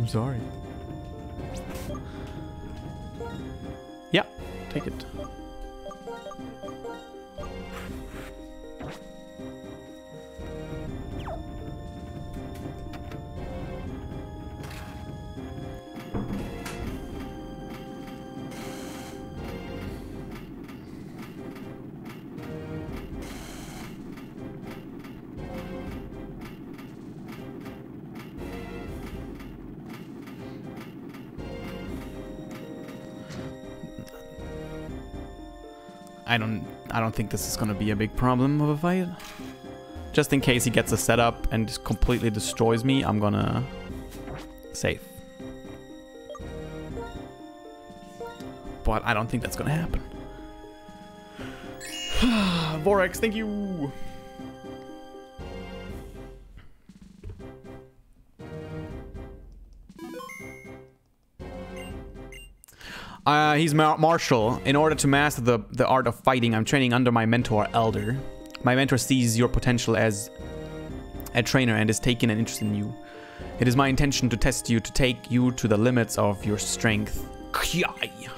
I'm sorry. Yeah, take it. I don't I don't think this is gonna be a big problem of a fight. Just in case he gets a setup and just completely destroys me, I'm gonna save. But I don't think that's gonna happen. Vorax, thank you! Uh, he's Mar Marshall. In order to master the, the art of fighting, I'm training under my mentor, Alder. My mentor sees your potential as a trainer and is taking an interest in you. It is my intention to test you to take you to the limits of your strength. Kiai.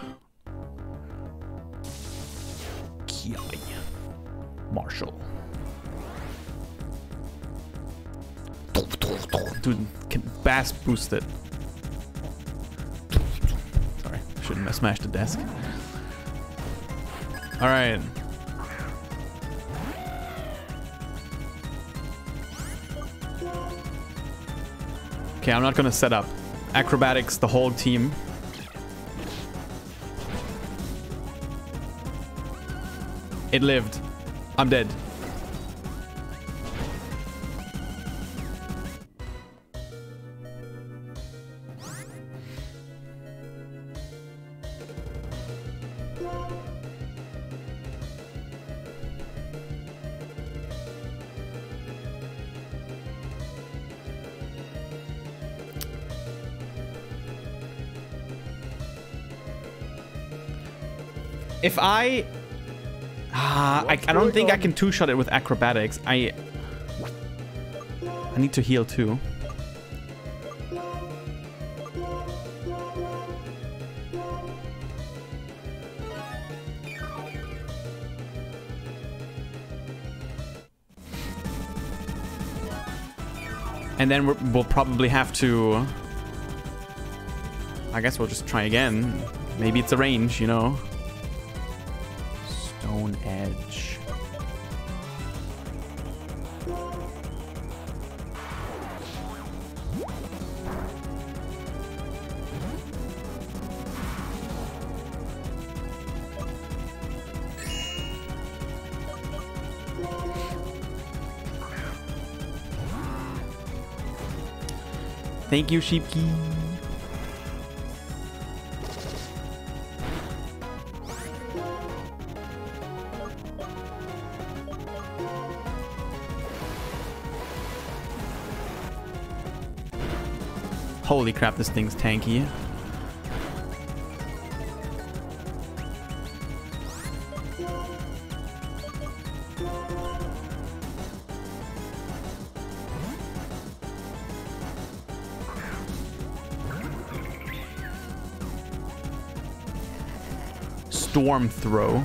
Kiai. Marshall. Dude, can bass boost it. Desk. Alright. Okay, I'm not gonna set up. Acrobatics, the whole team. It lived. I'm dead. If I... Ah, I, I don't think I can two-shot it with acrobatics. I... I need to heal too. And then we're, we'll probably have to... I guess we'll just try again. Maybe it's a range, you know? Thank you, Sheepkey. Holy crap, this thing's tanky. Storm throw.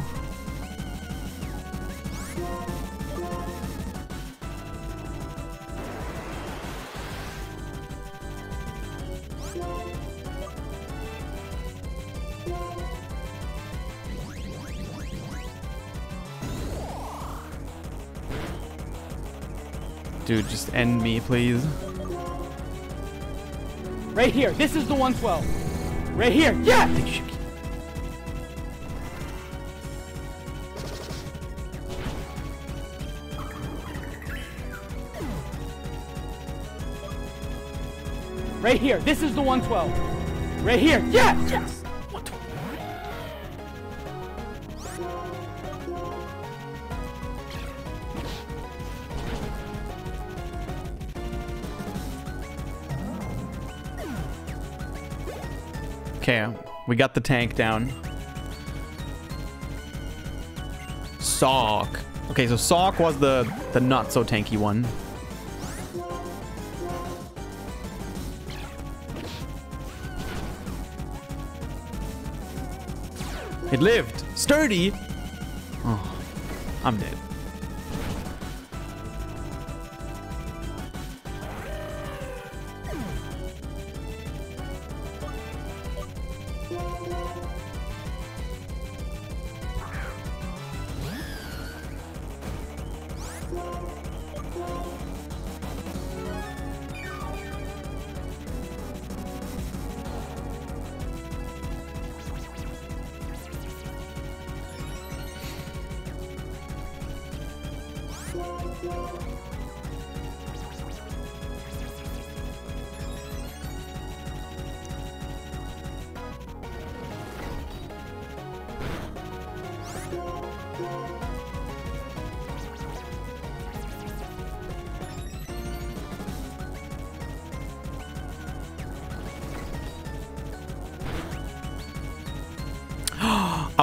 Dude, just end me, please. Right here. This is the 112. Right here. Yeah. Right here. This is the 112. Right here. Yeah. Yes. Okay, we got the tank down. Sawk. Okay, so Sawk was the the not so tanky one. It lived. Sturdy. Oh, I'm dead.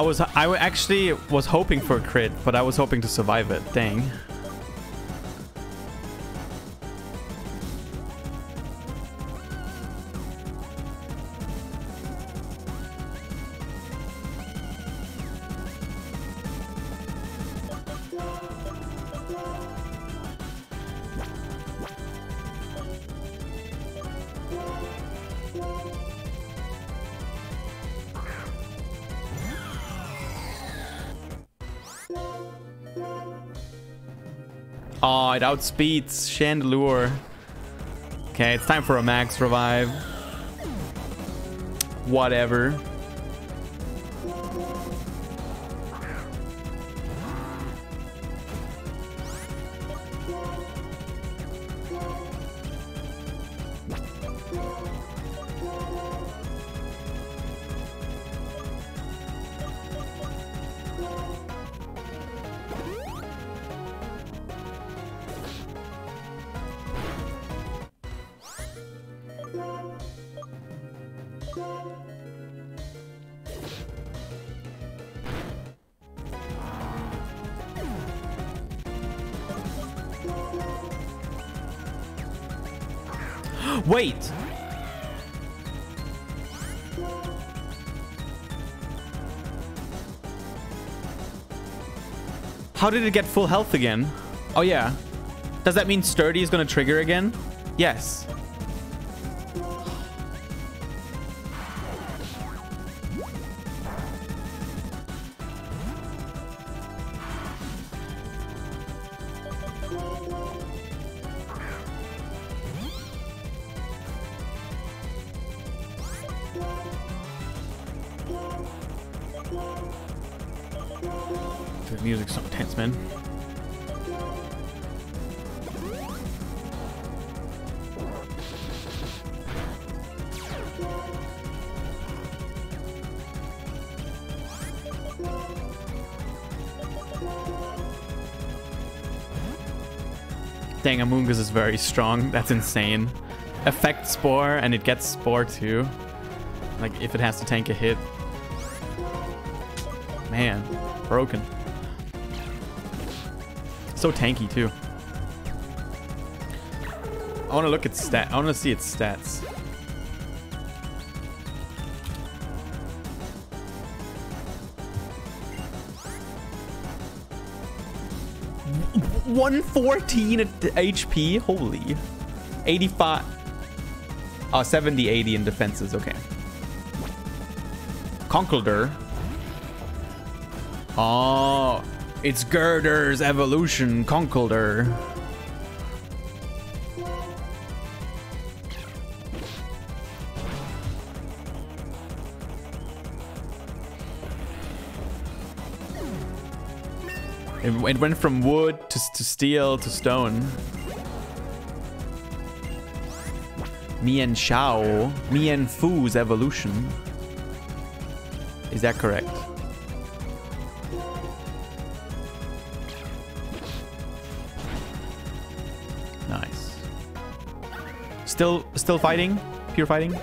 Was I actually was hoping for a crit, but I was hoping to survive it. Dang. It outspeeds Chandelure. Okay, it's time for a max revive. Whatever. How did it get full health again? Oh yeah. Does that mean Sturdy is gonna trigger again? Yes. Very strong. That's insane. Effect Spore, and it gets Spore too. Like, if it has to tank a hit. Man, broken. So tanky too. I want to look at stat. I want to see its stats. One fourteen HP. Holy, eighty-five. Oh, 70, 80 in defenses. Okay. Conkeldurr. Oh, it's Gurdurr's evolution, Conkeldurr. It, went from wood to, to steel to stone. Mienshao, Mienfoo's evolution. Is that correct? Nice. Still, still fighting? Pure fighting?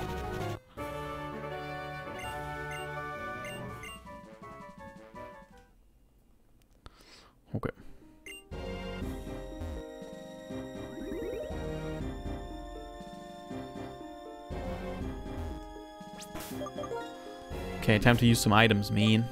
Time to use some items, mean.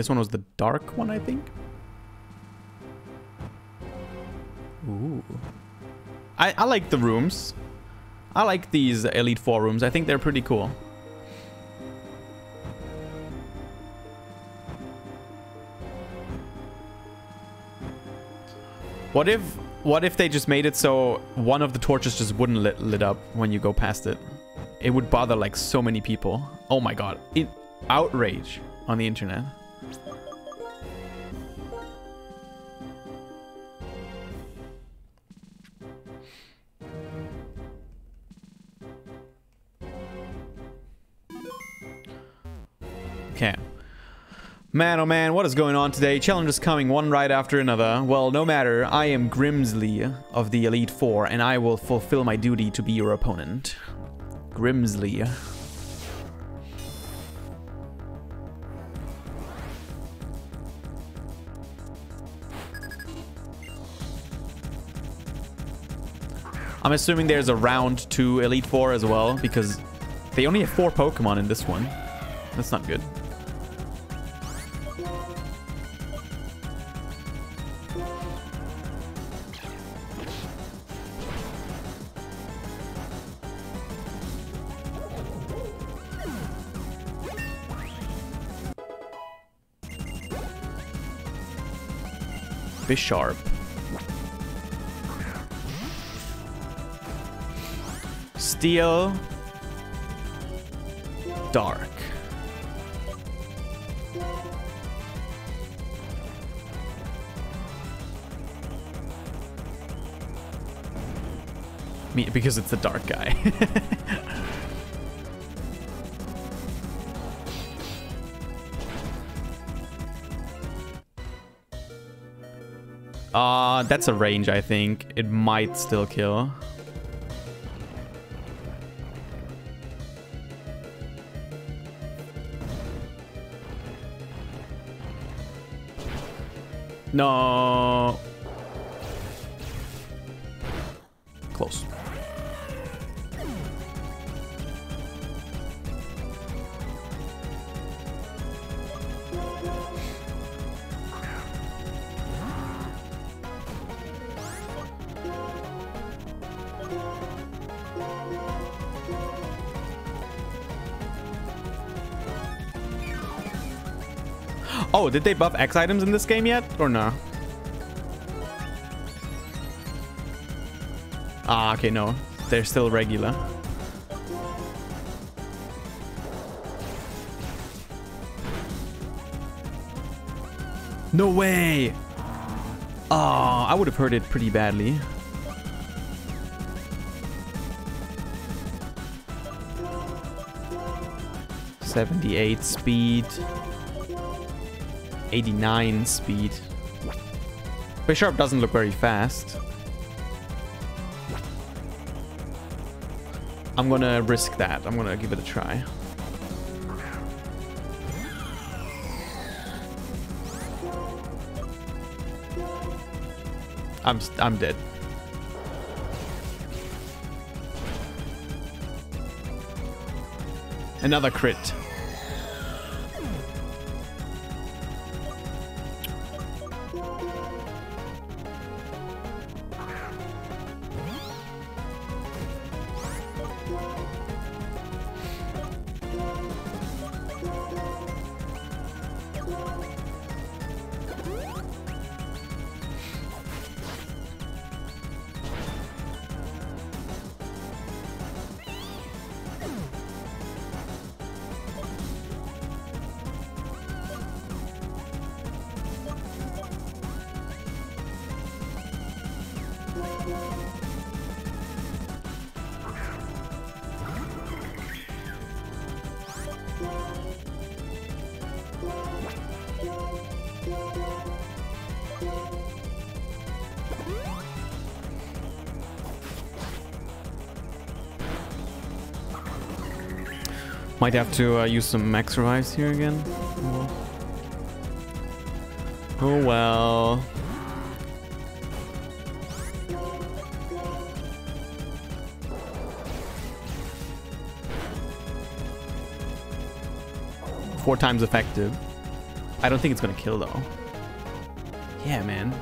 This one was the dark one, I think. Ooh. I, I like the rooms. I like these Elite Four rooms. I think they're pretty cool. What if what if they just made it so one of the torches just wouldn't lit, lit up when you go past it? It would bother like so many people. Oh my god. It, outrage on the internet. Man, oh man, what is going on today? Challenges coming one right after another. Well, no matter, I am Grimsley of the Elite Four, and I will fulfill my duty to be your opponent. Grimsley. I'm assuming there's a round two Elite Four as well, because they only have four Pokemon in this one. That's not good. Bisharp. Steel. Dark. Me, because it's the dark guy. Uh, that's a range, I think. It might still kill. No. Oh, did they buff X items in this game yet? Or no? Ah, okay, no. They're still regular. No way! Oh, I would have heard it pretty badly. Seventy-eight speed. 89 speed. Bisharp doesn't look very fast. I'm gonna risk that. I'm gonna give it a try. I'm I'm dead. Another crit. Might have to uh, use some max revives here again. Oh well. Four times effective. I don't think it's gonna kill though. Yeah, man.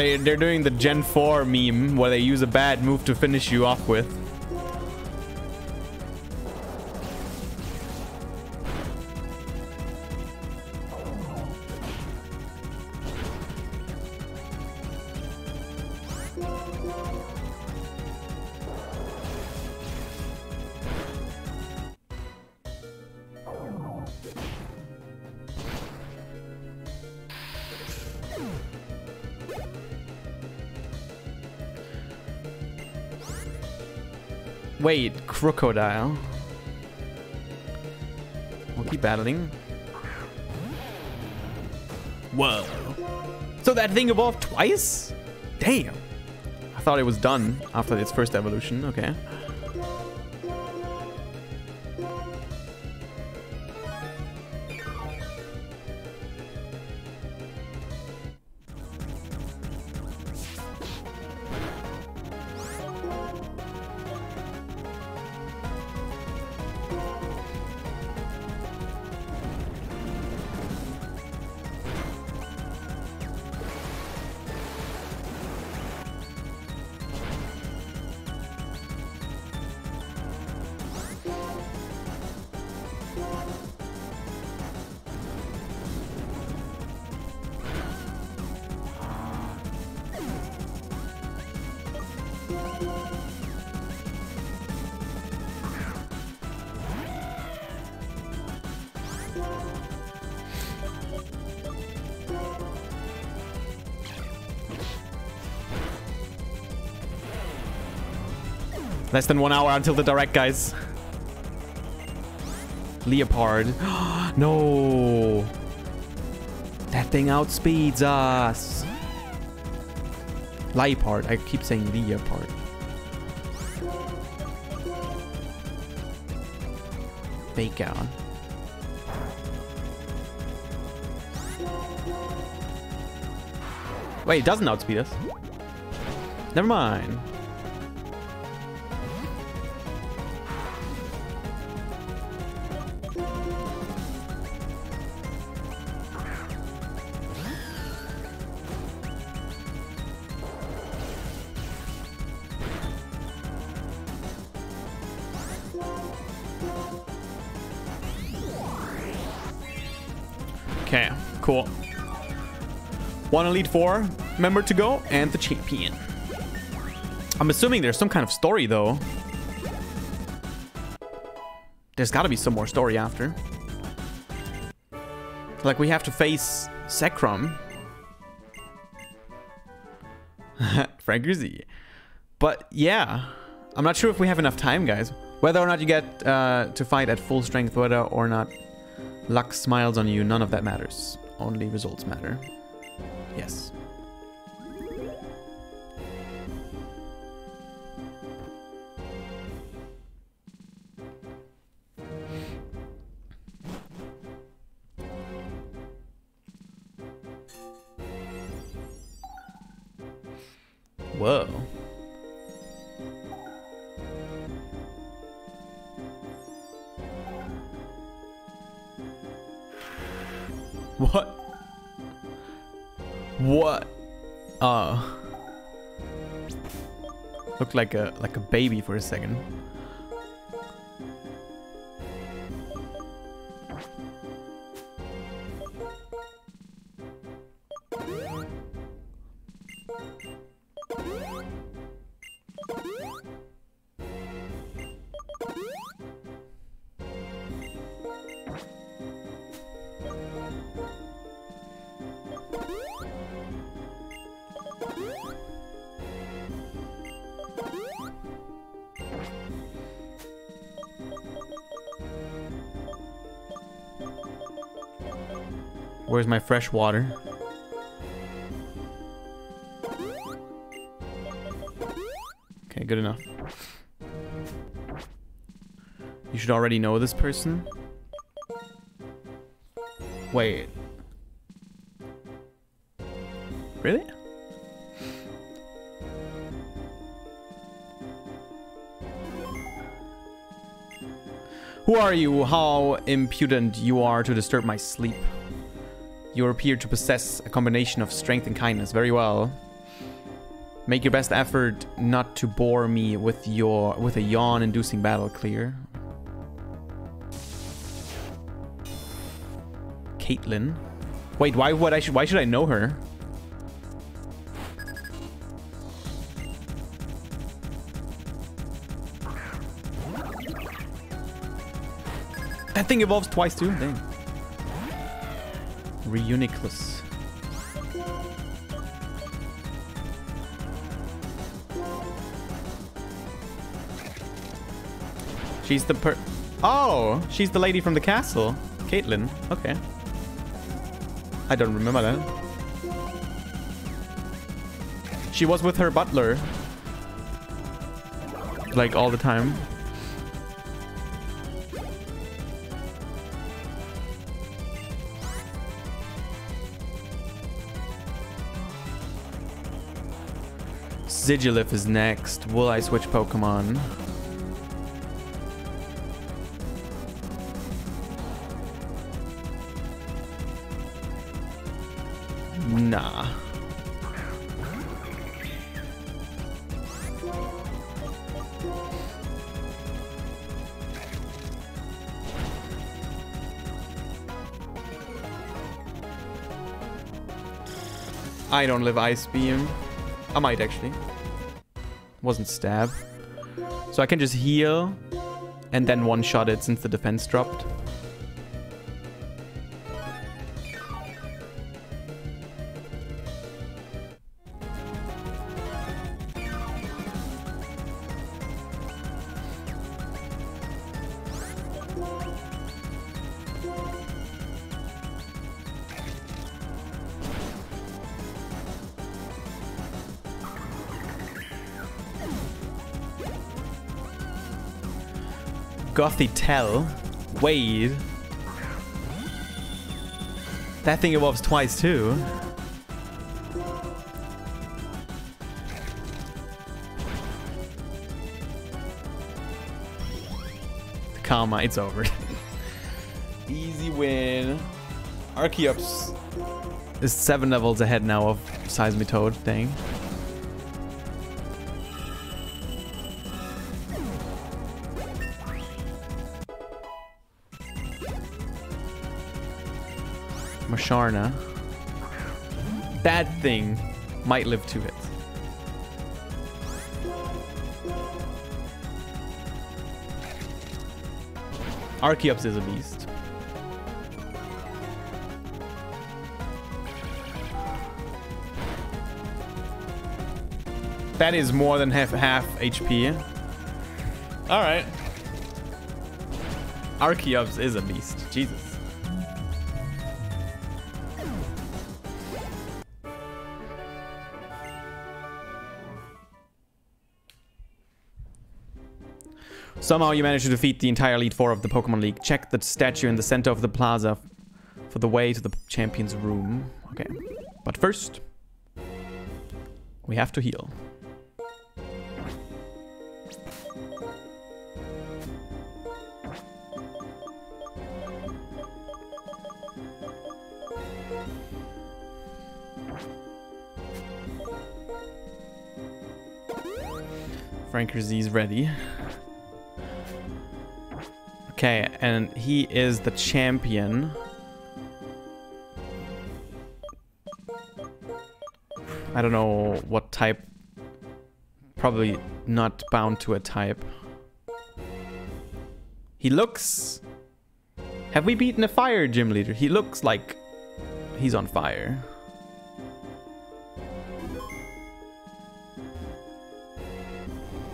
They, they're doing the Gen 4 meme where they use a bad move to finish you off with. Wait, crocodile. We'll keep battling. Whoa. So that thing evolved twice? Damn. I thought it was done after its first evolution. Okay. Less than one hour until the direct, guys. Leopard. no. That thing outspeeds us. Leopard. I keep saying Leopard. Fake out. Wait, it doesn't outspeed us. Never mind. Okay, cool. One Elite Four member to go and the champion. I'm assuming there's some kind of story though. There's got to be some more story after. Like we have to face Zekrom. Frank. But yeah, I'm not sure if we have enough time, guys. Whether or not you get uh, to fight at full strength, whether or not luck smiles on you, none of that matters. Only results matter. Yes. Looked like a like a baby for a second. Fresh water? Okay, good enough. You should already know this person. Wait. Really? Who are you? How impudent you are to disturb my sleep. You appear to possess a combination of strength and kindness. Very well. Make your best effort not to bore me with your with a yawn-inducing battle. Clear. Caitlin. Wait, why would I? Should, why should I know her? That thing evolves twice too. Dang. Reuniclus. She's the per- Oh, she's the lady from the castle. Caitlin. Okay. I don't remember that. She was with her butler. Like all the time. Sigilyph is next. Will I switch Pokemon? Nah. I don't live Ice Beam. I might actually. Wasn't stab. So I can just heal and then one-shot it since the defense dropped. Gothitelle. Wade. That thing evolves twice too. Karma, it's over. Easy win. Archeops is seven levels ahead now of Seismitoad thing. Musharna. That thing might live two hits. Archeops is a beast. That is more than half half HP. All right. Archeops is a beast. Jesus. Somehow you managed to defeat the entire Elite Four of the Pokemon League. Check the statue in the center of the plaza for the way to the champion's room. Okay. But first, we have to heal. Frank Z ready. Okay, and he is the champion. I don't know what type. Probably not bound to a type. He looks... Have we beaten a fire gym leader? He looks like he's on fire.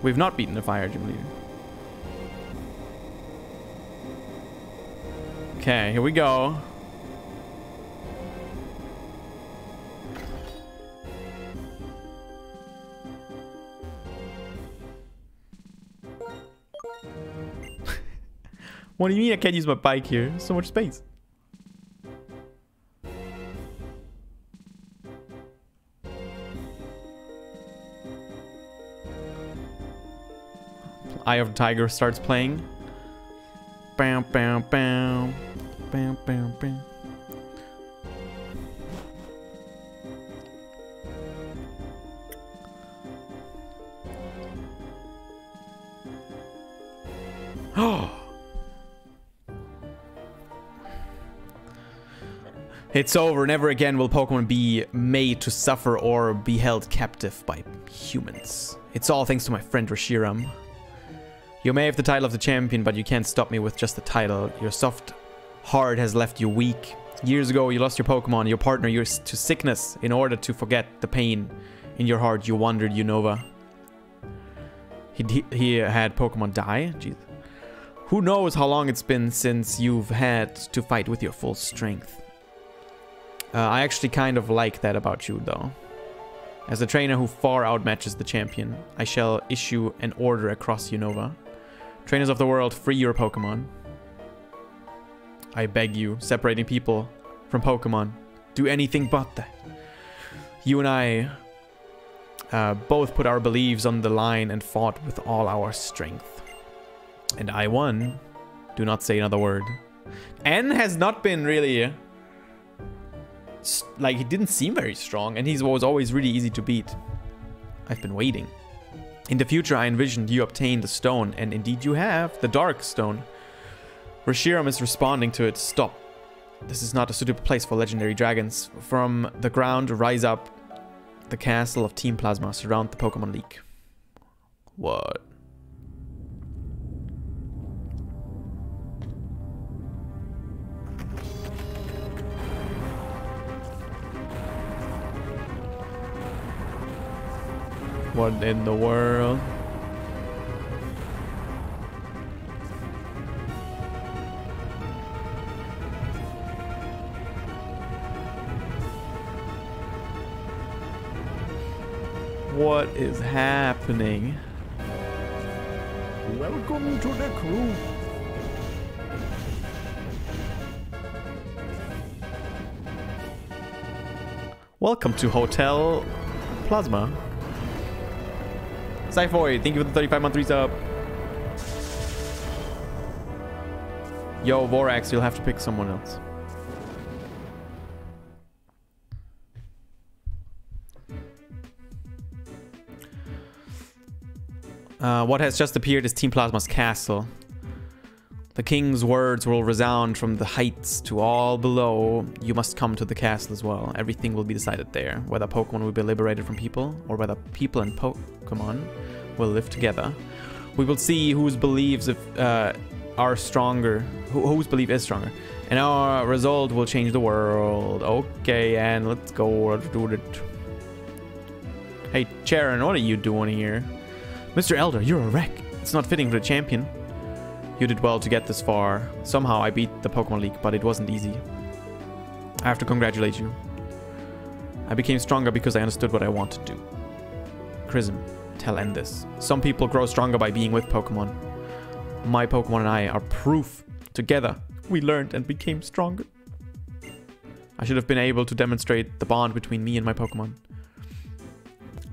We've not beaten a fire gym leader. Okay, here we go. what do you mean I can't use my bike here? So much space. Eye of Tiger starts playing. Bam, bam, bam. Bam, bam, bam. It's over. Never again will Pokemon be made to suffer or be held captive by humans. It's all thanks to my friend Reshiram. You may have the title of the champion, but you can't stop me with just the title. Your soft heart has left you weak. Years ago, you lost your Pokemon, your partner, yours to sickness. In order to forget the pain in your heart, you wandered Unova. He, he, he had Pokemon die? Jeez. Who knows how long it's been since you've had to fight with your full strength. Uh, I actually kind of like that about you, though. As a trainer who far outmatches the champion, I shall issue an order across Unova. Trainers of the world, free your Pokemon. I beg you, separating people from Pokemon. Do anything but that. You and I uh, both put our beliefs on the line and fought with all our strength. And I won. Do not say another word. N has not been really... Like, he didn't seem very strong, and he was always really easy to beat. I've been waiting. In the future, I envisioned you obtain the stone, and indeed you have, the Dark Stone. Reshiram is responding to it. Stop. This is not a suitable place for legendary dragons. From the ground, rise up. The castle of Team Plasma surround the Pokemon League. What? What in the world? What is happening? Welcome to the crew. Welcome to Hotel Plasma. Cyphoid, thank you for the 35 month resub. Yo, Vorax, you'll have to pick someone else. Uh, what has just appeared is Team Plasma's castle. The king's words will resound from the heights to all below. You must come to the castle as well. Everything will be decided there. Whether Pokemon will be liberated from people, or whether people and Pokemon will live together. We will see whose beliefs if, uh, are stronger, wh whose belief is stronger. And our result will change the world. Okay, and let's go. Let's do it. Hey, Cheren, what are you doing here? Mr. Alder, you're a wreck. It's not fitting for the champion. You did well to get this far. Somehow I beat the Pokemon League, but it wasn't easy. I have to congratulate you. I became stronger because I understood what I want to do. Chrism, tell N this. Some people grow stronger by being with Pokemon. My Pokemon and I are proof. Together, we learned and became stronger. I should have been able to demonstrate the bond between me and my Pokemon.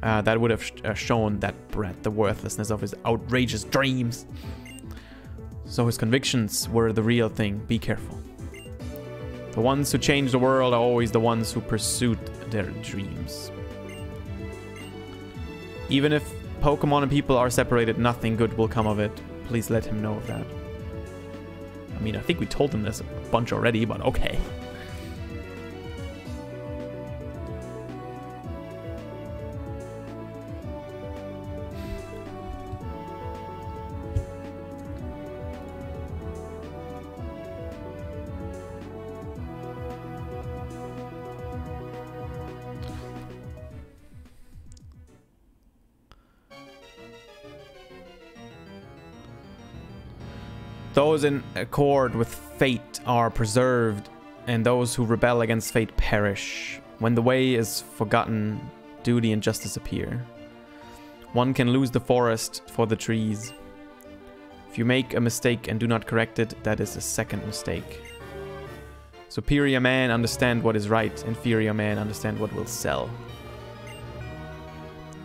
Uh, that would have sh uh, shown that Brett the worthlessness of his outrageous dreams. So his convictions were the real thing. Be careful. The ones who change the world are always the ones who pursued their dreams. Even if Pokemon and people are separated, nothing good will come of it. Please let him know of that. I mean, I think we told him this a bunch already, but okay. Those in accord with fate are preserved, and those who rebel against fate perish. When the way is forgotten, duty and justice appear. One can lose the forest for the trees. If you make a mistake and do not correct it, that is a second mistake. Superior man understand what is right. Inferior man understand what will sell.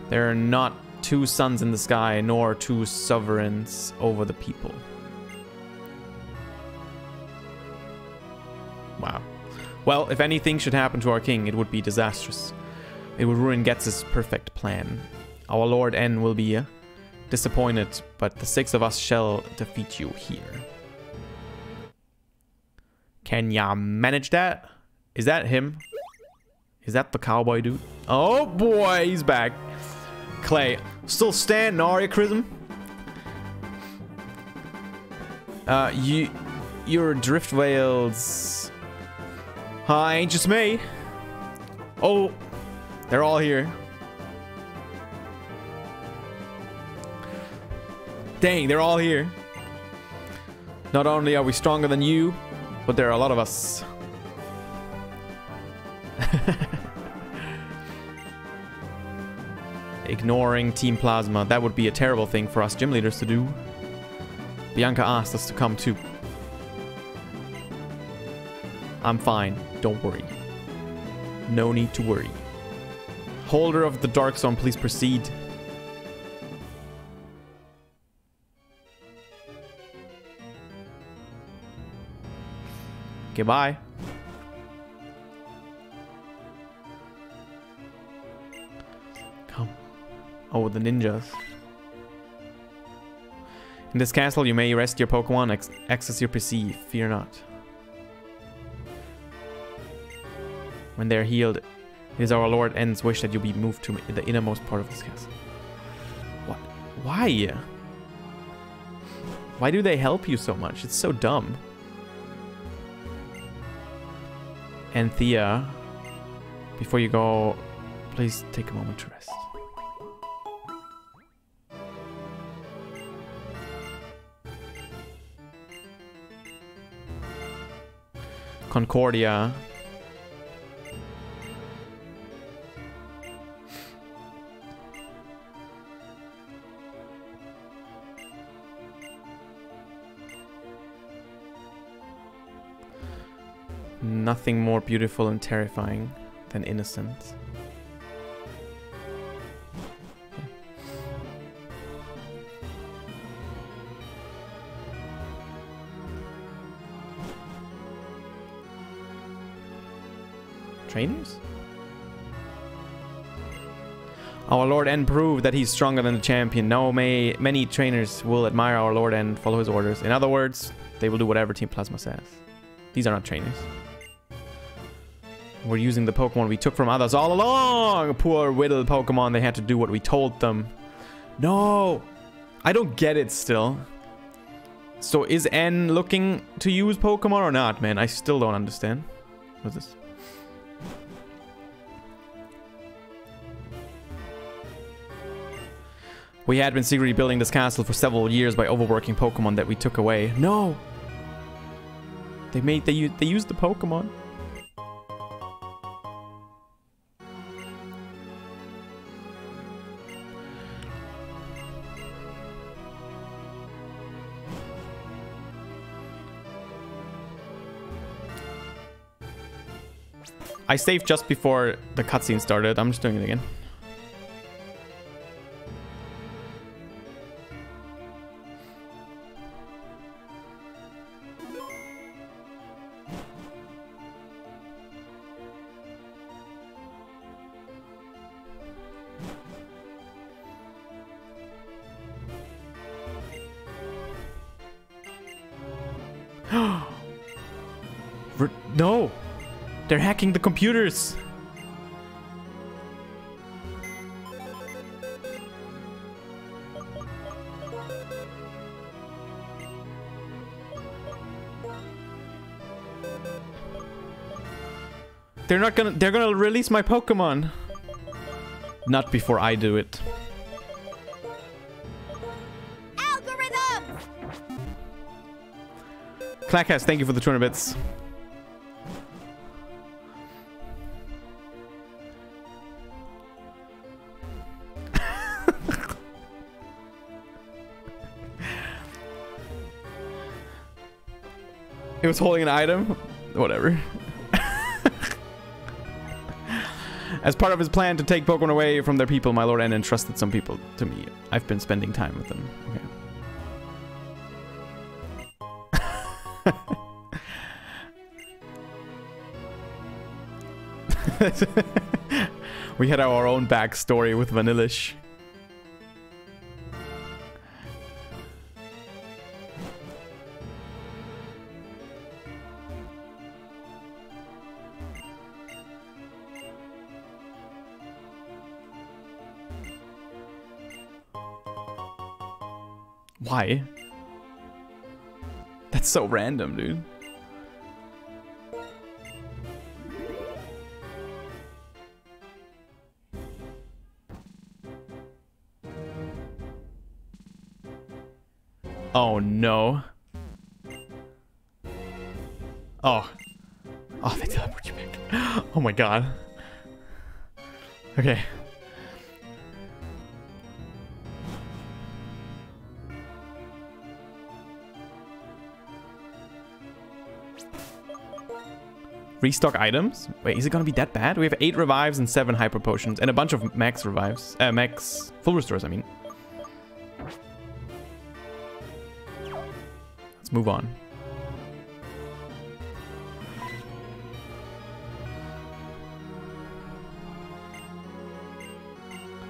There are not two suns in the sky, nor two sovereigns over the people. Well, if anything should happen to our king, it would be disastrous. It would ruin Ghetsis' perfect plan. Our Lord N will be disappointed, but the six of us shall defeat you here. Can ya manage that? Is that him? Is that the cowboy dude? Oh boy, he's back. Clay, still standing, are you, Chrism? Uh, you, your drift whales. Hi, ain't just me. Oh, they're all here. Dang, they're all here. Not only are we stronger than you, but there are a lot of us. Ignoring Team Plasma. That would be a terrible thing for us gym leaders to do. Bianca asked us to come too. I'm fine. Don't worry. No need to worry. Holder of the Dark Stone, please proceed. Goodbye. Come. Oh, the ninjas. In this castle, you may rest your Pokemon, access your PC. Fear not. When they are healed, it is our Lord N's wish that you be moved to the innermost part of this castle. What? Why? Why do they help you so much? It's so dumb. Anthea, before you go, please take a moment to rest. Concordia. Nothing more beautiful and terrifying than innocence. Trainers? Our Lord N proved that he's stronger than the champion. Now may many trainers will admire our Lord and follow his orders. In other words, they will do whatever Team Plasma says. These are not trainers. We're using the Pokemon we took from others all along. Poor whittled Pokemon, they had to do what we told them. No! I don't get it still. So is N looking to use Pokemon or not, man? I still don't understand. What's this? We had been secretly building this castle for several years by overworking Pokemon that we took away. No! They made they they used the Pokemon. I saved just before the cutscene started. I'm just doing it again. Hacking the computers! They're not gonna- they're gonna release my Pokemon! Not before I do it. Algorithm! Clackhouse, thank you for the 200 bits. Was holding an item. Whatever. As part of his plan to take Pokemon away from their people, my Lord N entrusted some people to me. I've been spending time with them. Okay. we had our own backstory with Vanillish. So random, dude. Oh no. Oh. Oh, they teleport you back. Oh my god. Okay. Restock items? Wait, is it gonna be that bad? We have 8 revives and 7 hyper potions and a bunch of max revives. Uh, max full restores, I mean. Let's move on.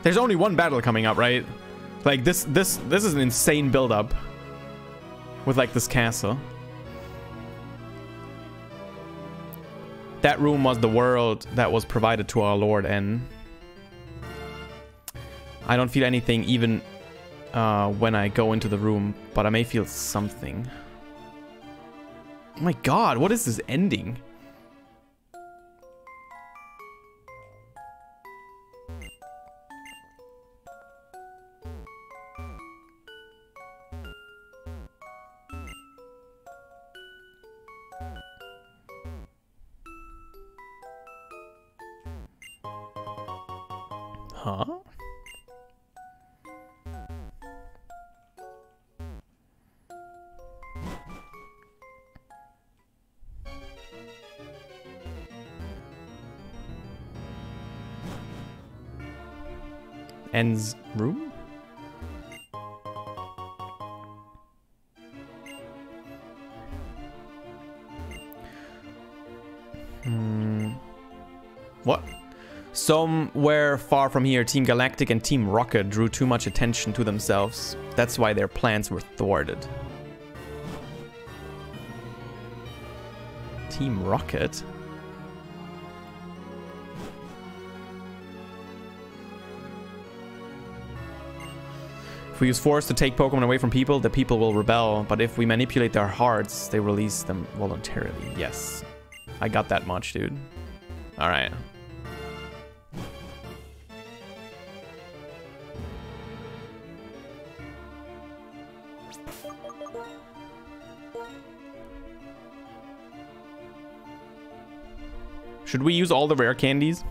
There's only one battle coming up, right? Like this this this is an insane build up with like this castle. That room was the world that was provided to our Lord N I don't feel anything even uh, when I go into the room, but I may feel something. Oh my god, what is this ending? N's room? Hmm. What? Somewhere far from here, Team Galactic and Team Rocket drew too much attention to themselves. That's why their plans were thwarted. Team Rocket? If we use force to take Pokemon away from people, the people will rebel. But if we manipulate their hearts, they release them voluntarily. Yes. I got that much, dude. Alright. Should we use all the rare candies?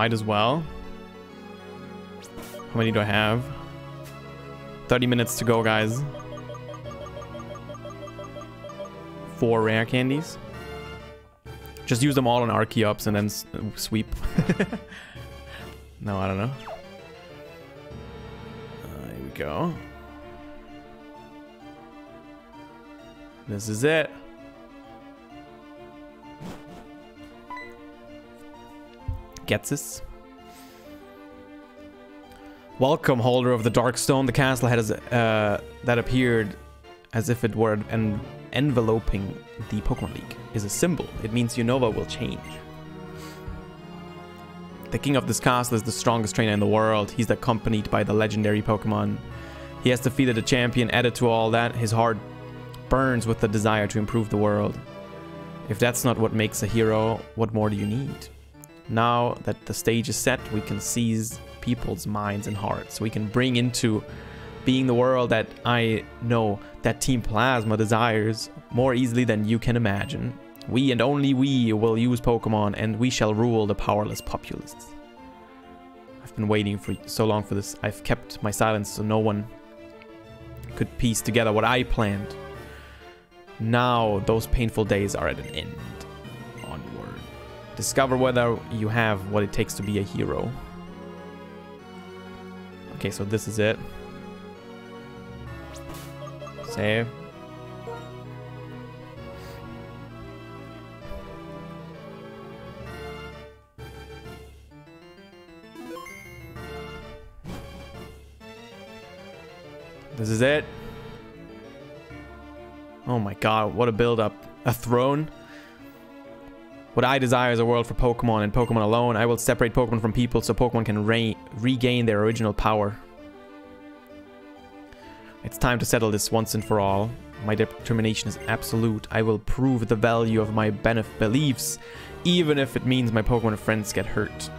Might as well. How many do I have? 30 minutes to go, guys. Four rare candies. Just use them all on Archeops and then sweep. no, I don't know. Uh, here we go. This is it. Gets this. Welcome, holder of the Dark Stone. The castle has uh, that appeared as if it were an enveloping the Pokemon League is a symbol. It means Unova will change. The king of this castle is the strongest trainer in the world. He's accompanied by the legendary Pokemon. He has defeated a champion. Added to all that, his heart burns with the desire to improve the world. If that's not what makes a hero, what more do you need? Now that the stage is set, we can seize people's minds and hearts. We can bring into being the world that I know that Team Plasma desires more easily than you can imagine. We and only we will use Pokemon and we shall rule the powerless populists. I've been waiting for so long for this. I've kept my silence so no one could piece together what I planned. Now those painful days are at an end. Discover whether you have what it takes to be a hero. Okay, so this is it. Save. This is it. Oh my god, what a build up. A throne? What I desire is a world for Pokemon and Pokemon alone. I will separate Pokemon from people so Pokemon can re regain their original power. It's time to settle this once and for all. My determination is absolute. I will prove the value of my beliefs, even if it means my Pokemon friends get hurt.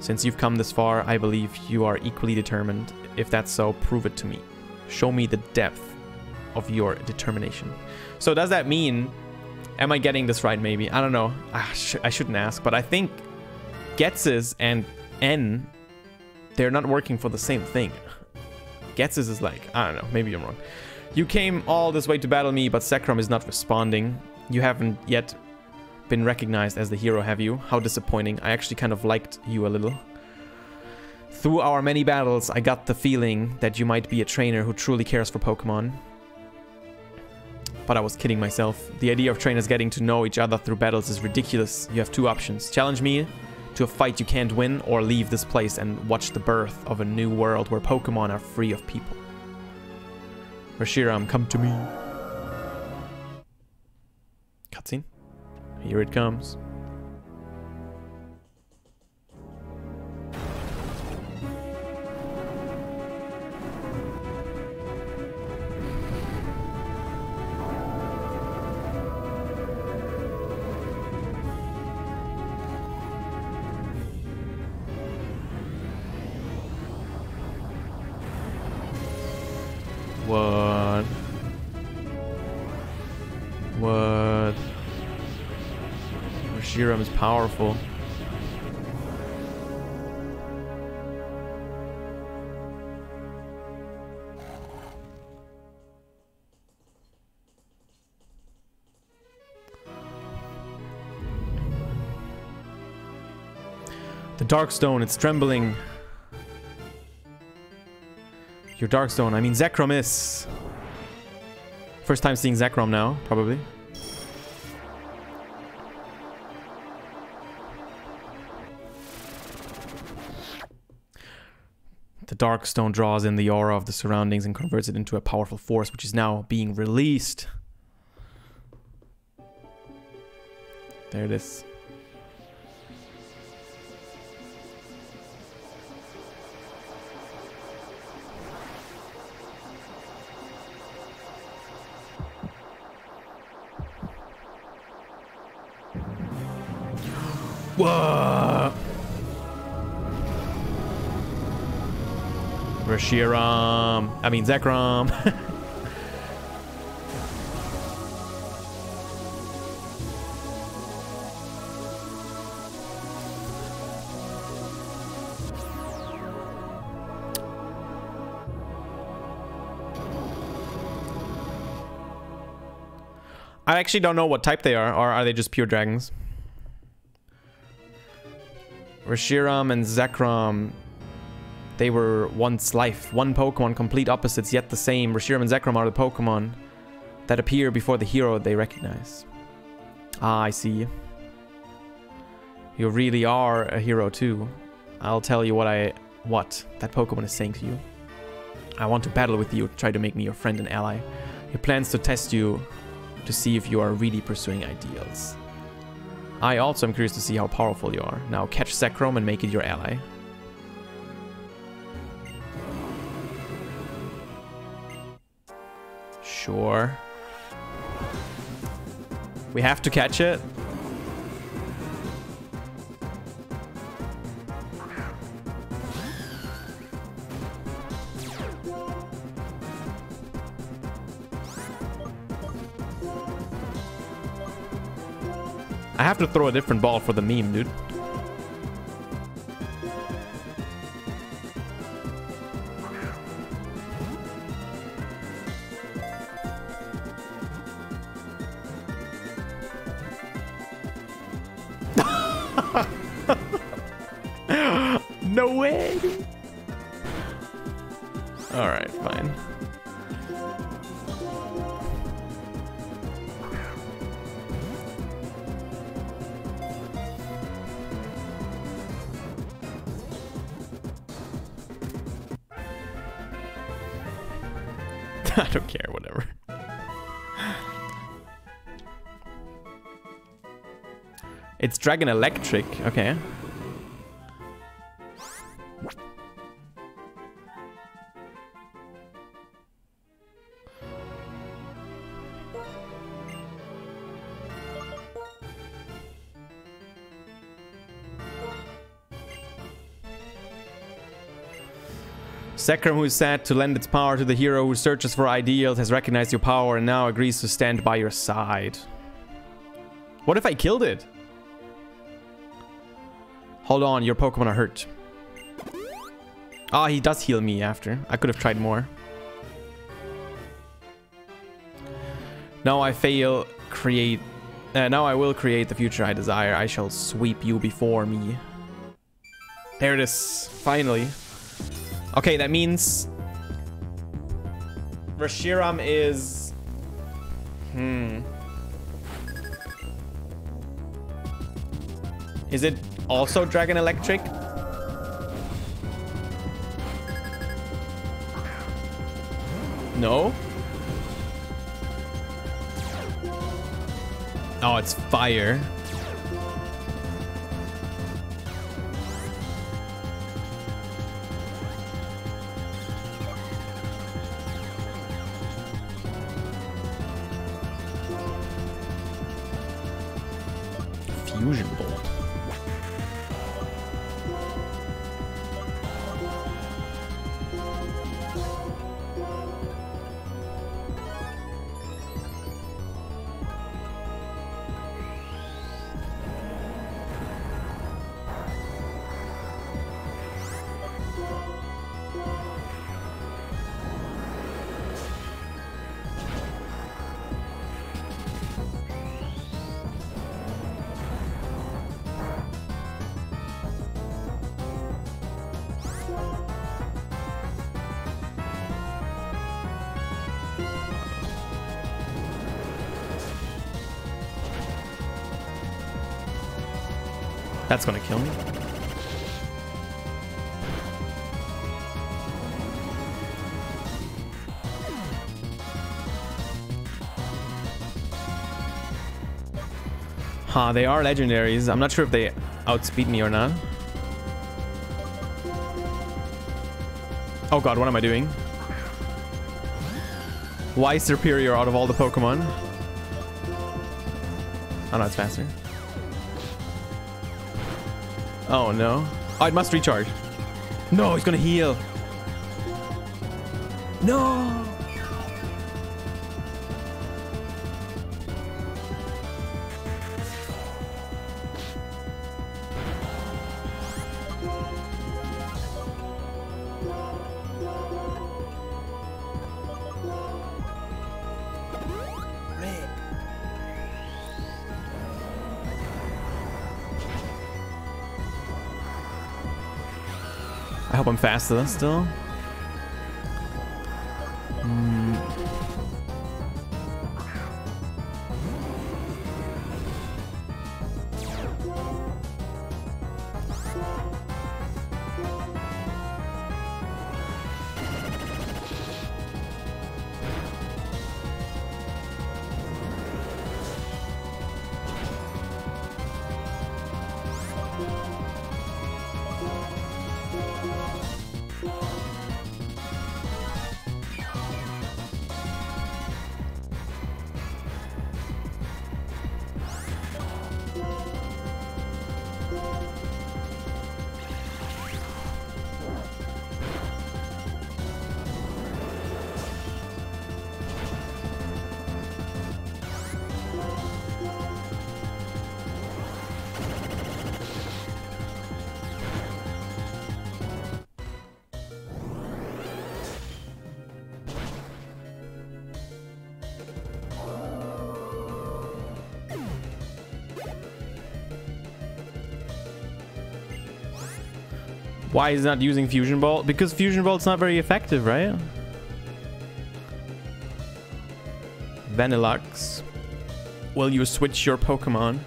Since you've come this far, I believe you are equally determined. If that's so, prove it to me. Show me the depth of your determination. So does that mean, am I getting this right maybe? I don't know. I, sh I shouldn't ask, but I think Ghetsis and N, they're not working for the same thing. Ghetsis is like, I don't know, maybe I'm wrong. You came all this way to battle me, but Zekrom is not responding. You haven't yet been recognized as the hero, have you? How disappointing. I actually kind of liked you a little. Through our many battles, I got the feeling that you might be a trainer who truly cares for Pokemon. But I was kidding myself. The idea of trainers getting to know each other through battles is ridiculous. You have two options. Challenge me to a fight you can't win, or leave this place and watch the birth of a new world where Pokemon are free of people. Reshiram, come to me. Cutscene. Here it comes. Darkstone, it's trembling. Your Darkstone, I mean Zekrom is. First time seeing Zekrom now, probably. The Darkstone draws in the aura of the surroundings and converts it into a powerful force, which is now being released. There it is. Whoa! Reshiram. I mean, Zekrom. I actually don't know what type they are, or are they just pure dragons? Reshiram and Zekrom, they were once life. One Pokemon, complete opposites, yet the same. Reshiram and Zekrom are the Pokemon that appear before the hero they recognize. Ah, I see. You really are a hero too. I'll tell you what I... what that Pokemon is saying to you. I want to battle with you, try to make me your friend and ally. He plans to test you to see if you are really pursuing ideals. I also am curious to see how powerful you are. Now catch Zekrom and make it your ally. Sure. We have to catch it? I have to throw a different ball for the meme, dude. no way. All right, fine. I don't care, whatever. It's Dragon Electric, okay. Zekrom, who is sad to lend its power to the hero who searches for ideals, has recognized your power and now agrees to stand by your side. What if I killed it? Hold on, your Pokemon are hurt. Ah, he does heal me after. I could have tried more. Now I fail, create... Uh, now I will create the future I desire. I shall sweep you before me. There it is. Finally. Okay, that means... Reshiram is... Hmm. Is it also Dragon Electric? No? Oh, it's fire. That's gonna kill me. Huh, they are legendaries. I'm not sure if they outspeed me or not. Oh god, what am I doing? Why Serperior out of all the Pokemon? Oh no, it's faster. Oh no. Oh, it must recharge. No, he's gonna heal. No. Faster still. Why is he not using Fusion Bolt? Because Fusion Bolt's not very effective, right? Vanilluxe. Will you switch your Pokemon?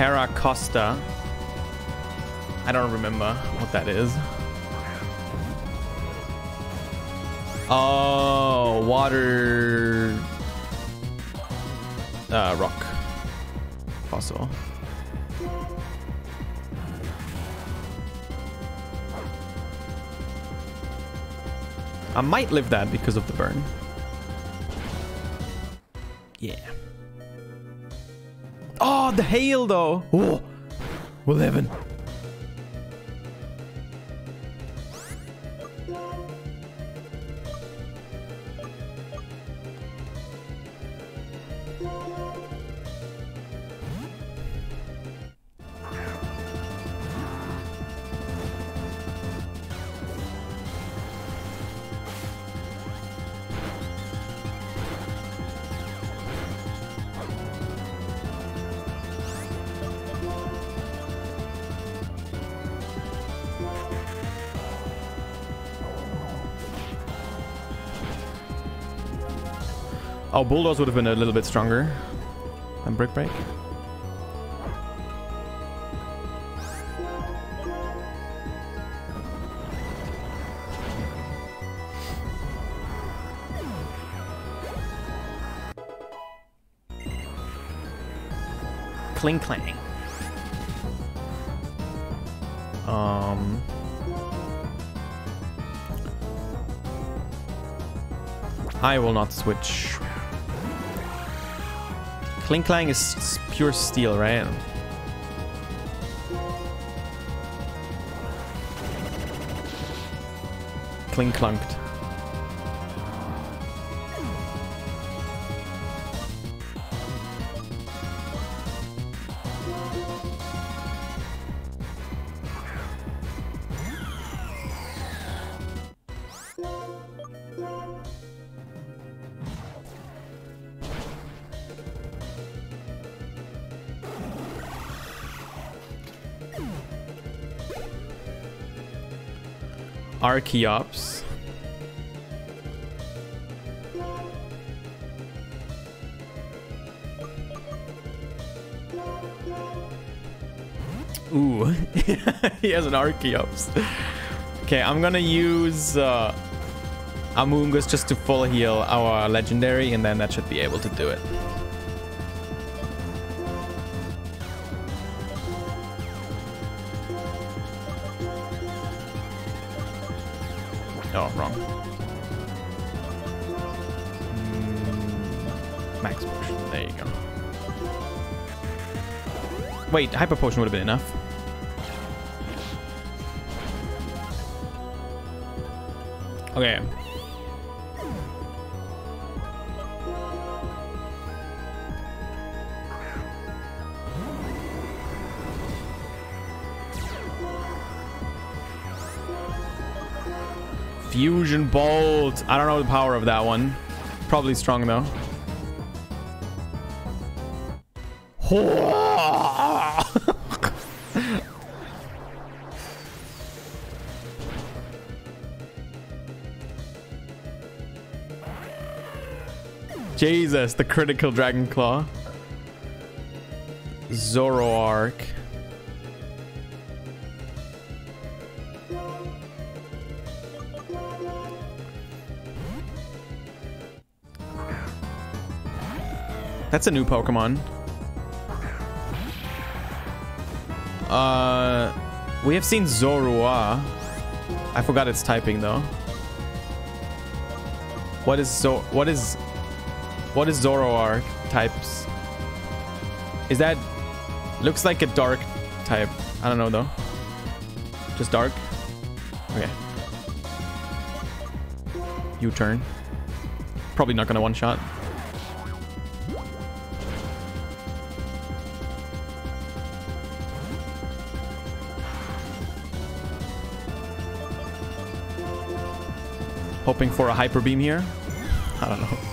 Carracosta. I don't remember what that is. Oh, water. Uh, rock. Possible. I might live that because of the burn. hail, though. Oh, 11. Oh, Bulldoze would have been a little bit stronger than Brick Break. Klinklang. Um... I will not switch. Klinklang is pure steel, right? Cling Archeops. Ooh, he has an Archeops. Okay, I'm gonna use uh, Amoonguss just to full heal our legendary, and then that should be able to do it. Wait, hyper potion would have been enough. Okay. Fusion Bolt. I don't know the power of that one. Probably strong though. Jesus, the critical Dragon Claw. Zoroark. That's a new Pokemon. Uh, we have seen Zorua. I forgot its typing though. What is Zor? What is what is Zoroark types? Is that? Looks like a dark type. I don't know though. Just dark. Okay. U-turn. Probably not gonna one shot. Hoping for a hyper beam here. I don't know.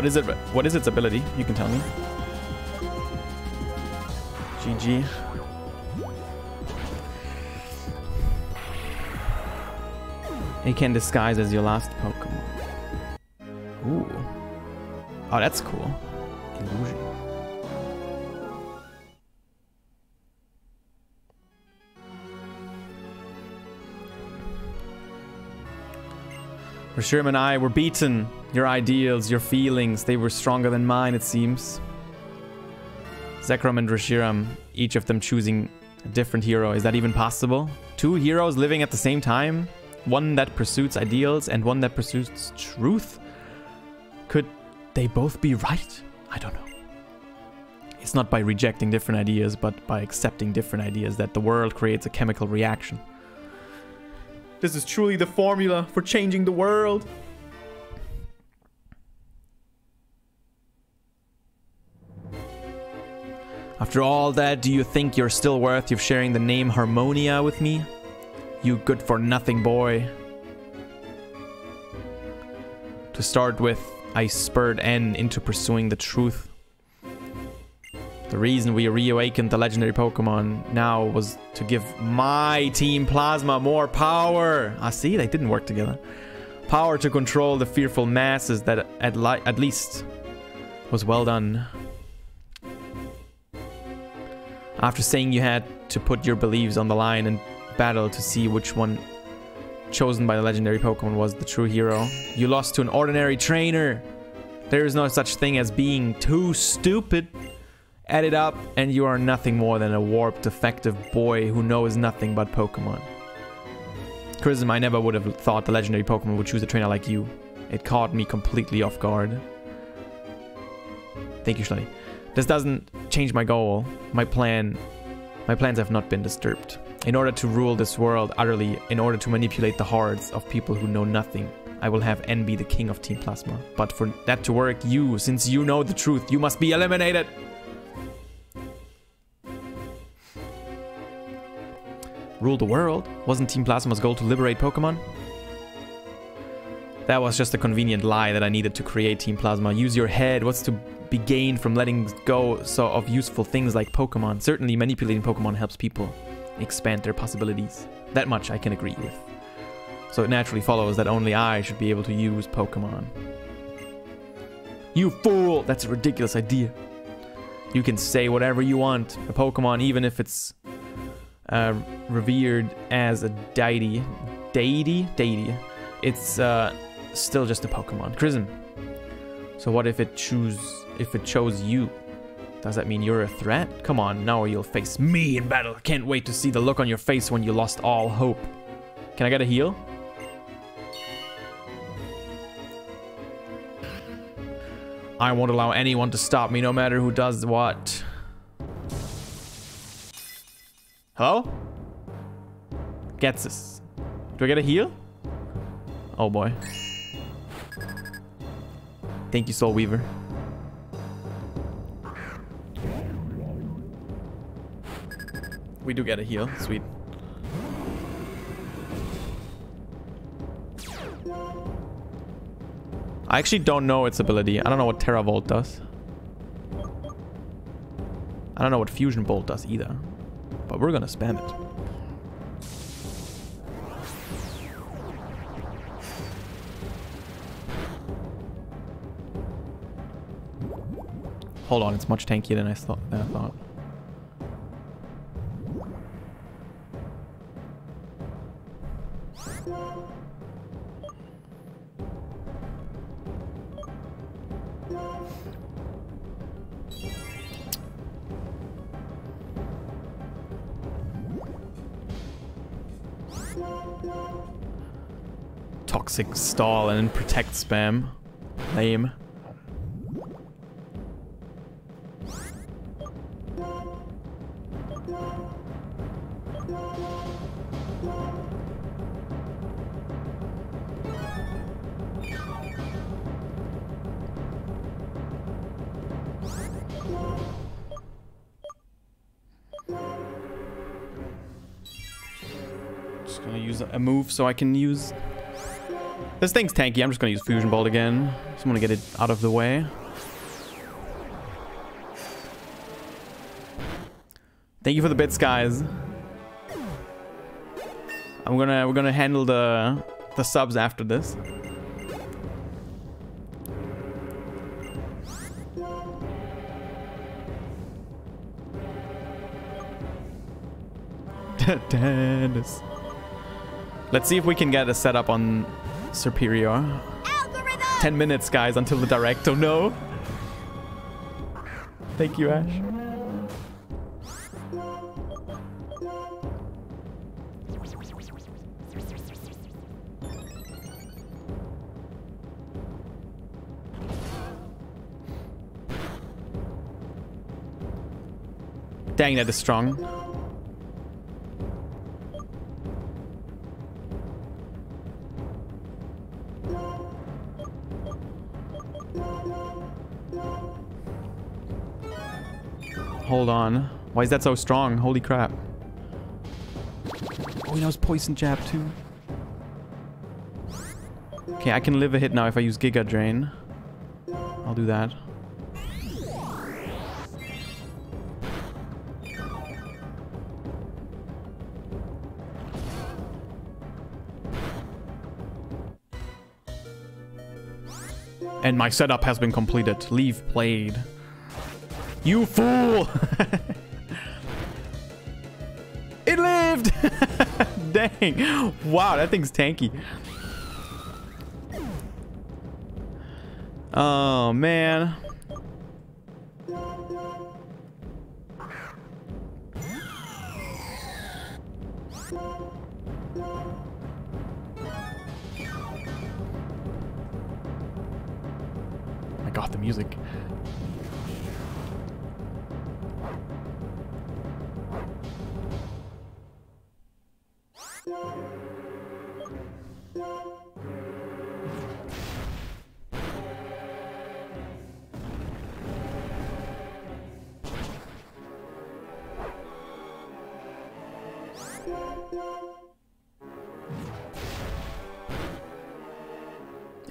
What is it? What is its ability? You can tell me. GG. It can disguise as your last Pokemon. Ooh. Oh, that's cool. Reshiram and I were beaten. Your ideals, your feelings, they were stronger than mine, it seems. Zekrom and Reshiram, each of them choosing a different hero. Is that even possible? Two heroes living at the same time? One that pursues ideals and one that pursues truth? Could they both be right? I don't know. It's not by rejecting different ideas, but by accepting different ideas that the world creates a chemical reaction. This is truly the formula for changing the world. After all that, do you think you're still worthy of sharing the name Harmonia with me? You good for nothing boy. To start with, I spurred N into pursuing the truth. The reason we reawakened the legendary Pokemon now was to give my Team Plasma more power. I see, they didn't work together. Power to control the fearful masses that at, at least was well done. After saying you had to put your beliefs on the line and battle to see which one chosen by the legendary Pokemon was the true hero, you lost to an ordinary trainer. There is no such thing as being too stupid. Add it up, and you are nothing more than a warped, defective boy who knows nothing but Pokemon. Chrism, I never would have thought the legendary Pokemon would choose a trainer like you. It caught me completely off guard. Thank you, Schley. This doesn't change my goal. My plan... My plans have not been disturbed. In order to rule this world utterly, in order to manipulate the hearts of people who know nothing, I will have N be the king of Team Plasma. But for that to work, you, since you know the truth, you must be eliminated! Rule the world? Wasn't Team Plasma's goal to liberate Pokemon? That was just a convenient lie that I needed to create Team Plasma. Use your head. What's to be gained from letting go so of useful things like Pokemon? Certainly manipulating Pokemon helps people expand their possibilities. That much I can agree with. So it naturally follows that only I should be able to use Pokemon. You fool! That's a ridiculous idea. You can say whatever you want. A Pokemon, even if it's uh, revered as a deity, deity, deity, it's uh, still just a Pokemon. Chrism. So what if it choose if it chose you? Does that mean you're a threat? Come on, now you'll face me in battle. Can't wait to see the look on your face when you lost all hope. Can I get a heal? I won't allow anyone to stop me, no matter who does what. Hello? Ghetsis. Do I get a heal? Oh boy. Thank you, Soul Weaver. We do get a heal. Sweet. I actually don't know its ability. I don't know what Teravolt does. I don't know what Fusion Bolt does either but we're gonna spam it. Hold on, it's much tankier than I, thought. Than I thought. Toxic stall and protect spam. Lame. So I can use... This thing's tanky. I'm just gonna use Fusion Bolt again. Just wanna get it out of the way. Thank you for the bits, guys. I'm gonna we're gonna handle the the subs after this. Let's see if we can get a setup on Serperior. Algorithm! 10 minutes, guys, until the direct. Oh no. Thank you, Ash. Dang, that is strong. Hold on. Why is that so strong? Holy crap. Oh, he knows poison jab too. Okay, I can live a hit now if I use Giga Drain. I'll do that. And my setup has been completed. Leaf Blade. You fool! it lived! Dang. Wow, that thing's tanky. Oh, man.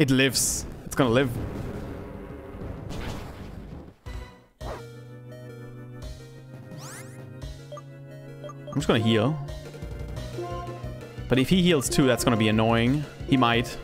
It lives. It's gonna live. I'm just gonna heal. But if he heals too, that's gonna be annoying. He might.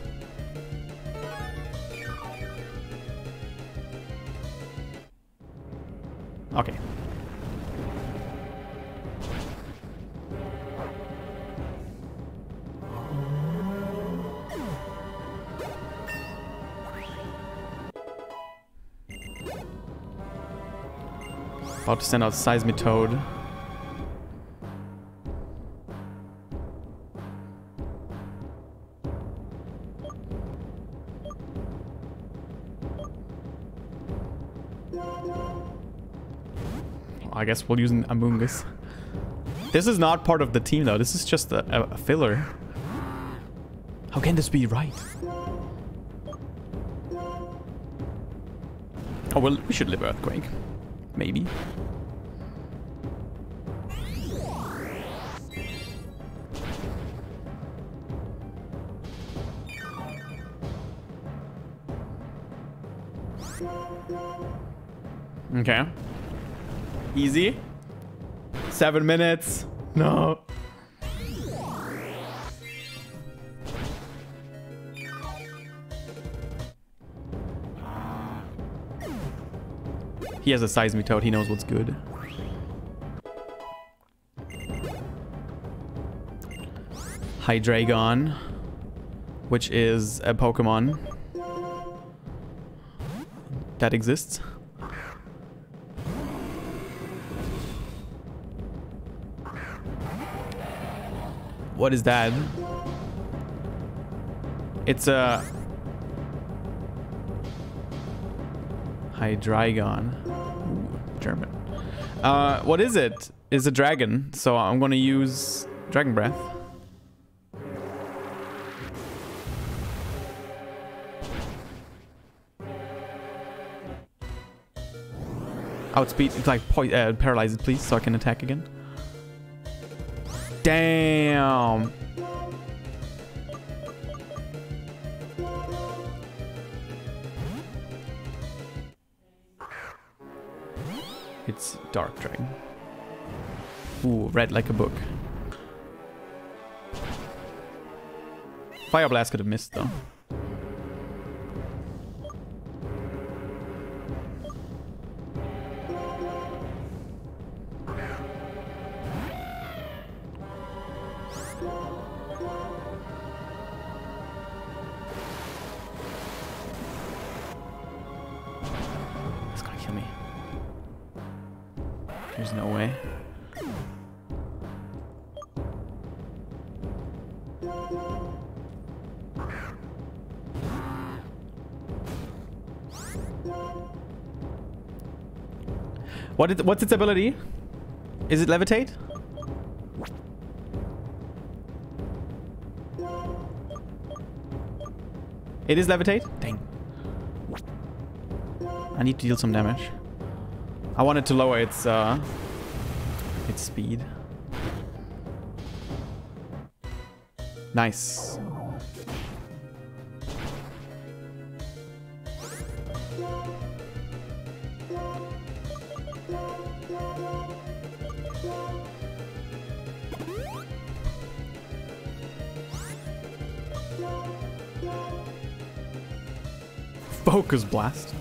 To send out Seismitoad. I guess we'll use an Amoonguss. This is not part of the team though. This is just a, a, a filler. How can this be right? Oh well, we should live Earthquake. Maybe. Okay. Easy. Seven minutes. No. He has a Seismitoad. He knows what's good. Hydreigon, which is a Pokemon that exists. What is that? It's a Hydreigon. German. Uh, what is it? Is a dragon. So I'm gonna use Dragon Breath. Outspeed, like uh, paralyze it, please, so I can attack again. Damn. It's Dark Dragon. Ooh, red like a book. Fire Blast could have missed though. What is, what's its ability? Is it levitate? It is levitate? Dang. I need to deal some damage. I wanted to lower its uh its speed. Nice. Focus blast.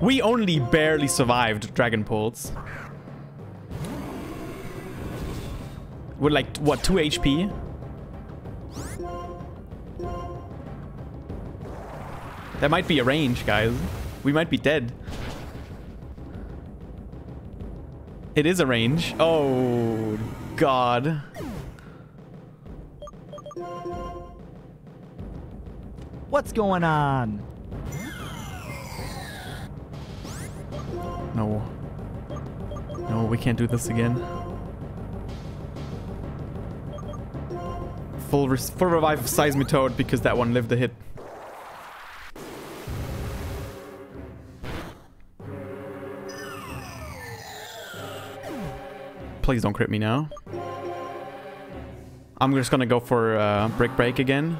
We only barely survived Dragon Pulse. With like, what, 2 HP? That might be a range, guys. We might be dead. It is a range. Oh, God. What's going on? No. No, we can't do this again. Full, res full revive of Seismitoad because that one lived the hit. Please don't crit me now. I'm just gonna go for uh, Brick Break again.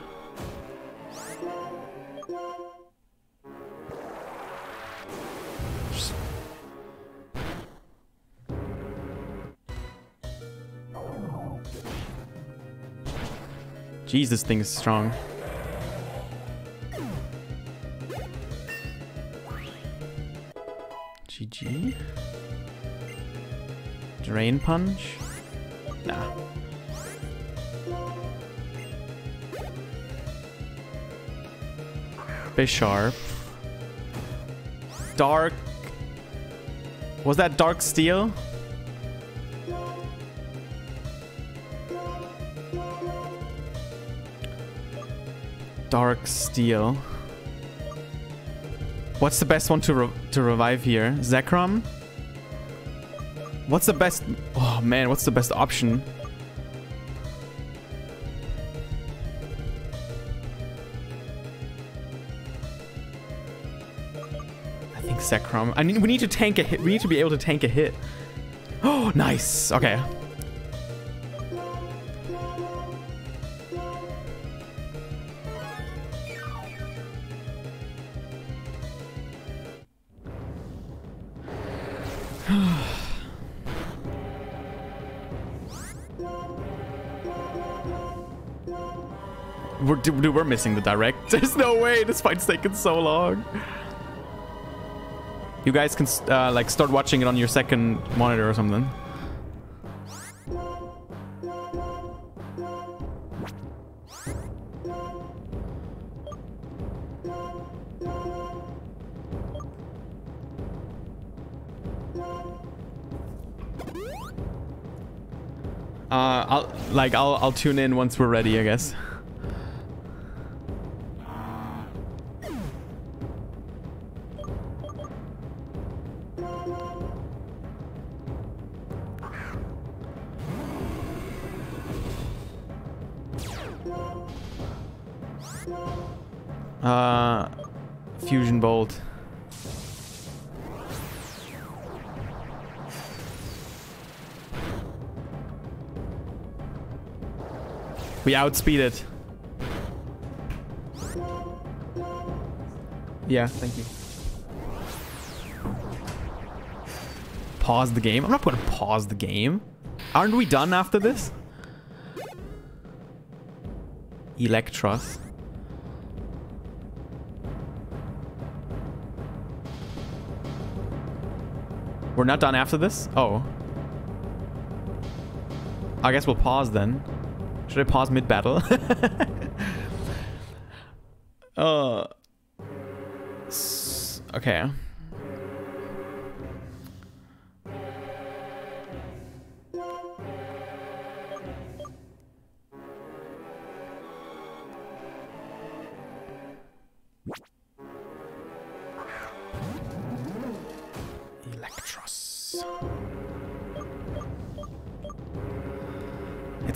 Just- Jeez, this thing is strong. Drain Punch? Nah. Bisharp. Dark. Was that Dark Steel? Dark Steel. What's the best one to re to revive here? Zekrom? What's the best... Oh man, what's the best option? I think Zekrom. I mean, we need to tank a hit. We need to be able to tank a hit. Oh, nice. Okay. Dude, we're missing the direct. There's no way this fight's taking so long. You guys can uh, like start watching it on your second monitor or something. Uh, I'll like I'll I'll tune in once we're ready, I guess. We outspeed it. Yeah, thank you. Pause the game? I'm not to pause the game. Aren't we done after this? Eelektross. We're not done after this? Oh. I guess we'll pause then. Should I pause mid-battle? uh, okay.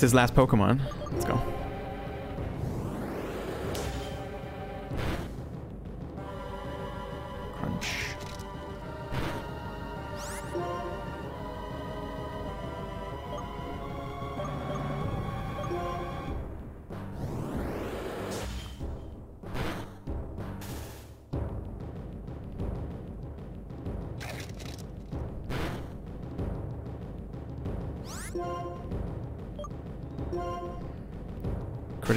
It's his last Pokemon. Let's go.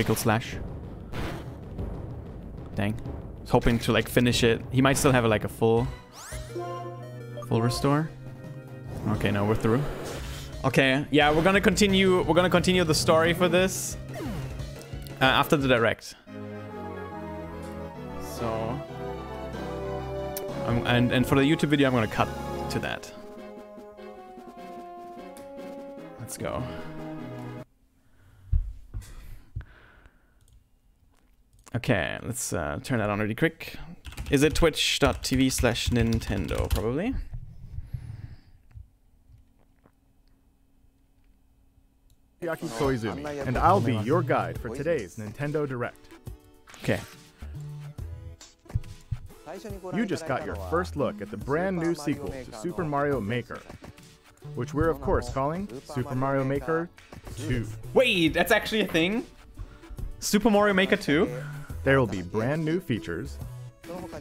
Critical slash. Dang. Hoping to like finish it. He might still have like a full full restore. Okay, now we're through. Okay, yeah, we're gonna continue we're gonna continue the story for this uh, after the direct. So and and for the YouTube video I'm gonna cut to that. Let's go. Okay, let's uh, turn that on really quick. Is it twitch.tv slash Nintendo, probably? Yaki Koizumi, and I'll be your guide for today's Nintendo Direct. Okay. You just got your first look at the brand new sequel to Super Mario Maker, which we're of course calling Super Mario Maker 2. Wait, that's actually a thing? Super Mario Maker 2? There will be brand new features,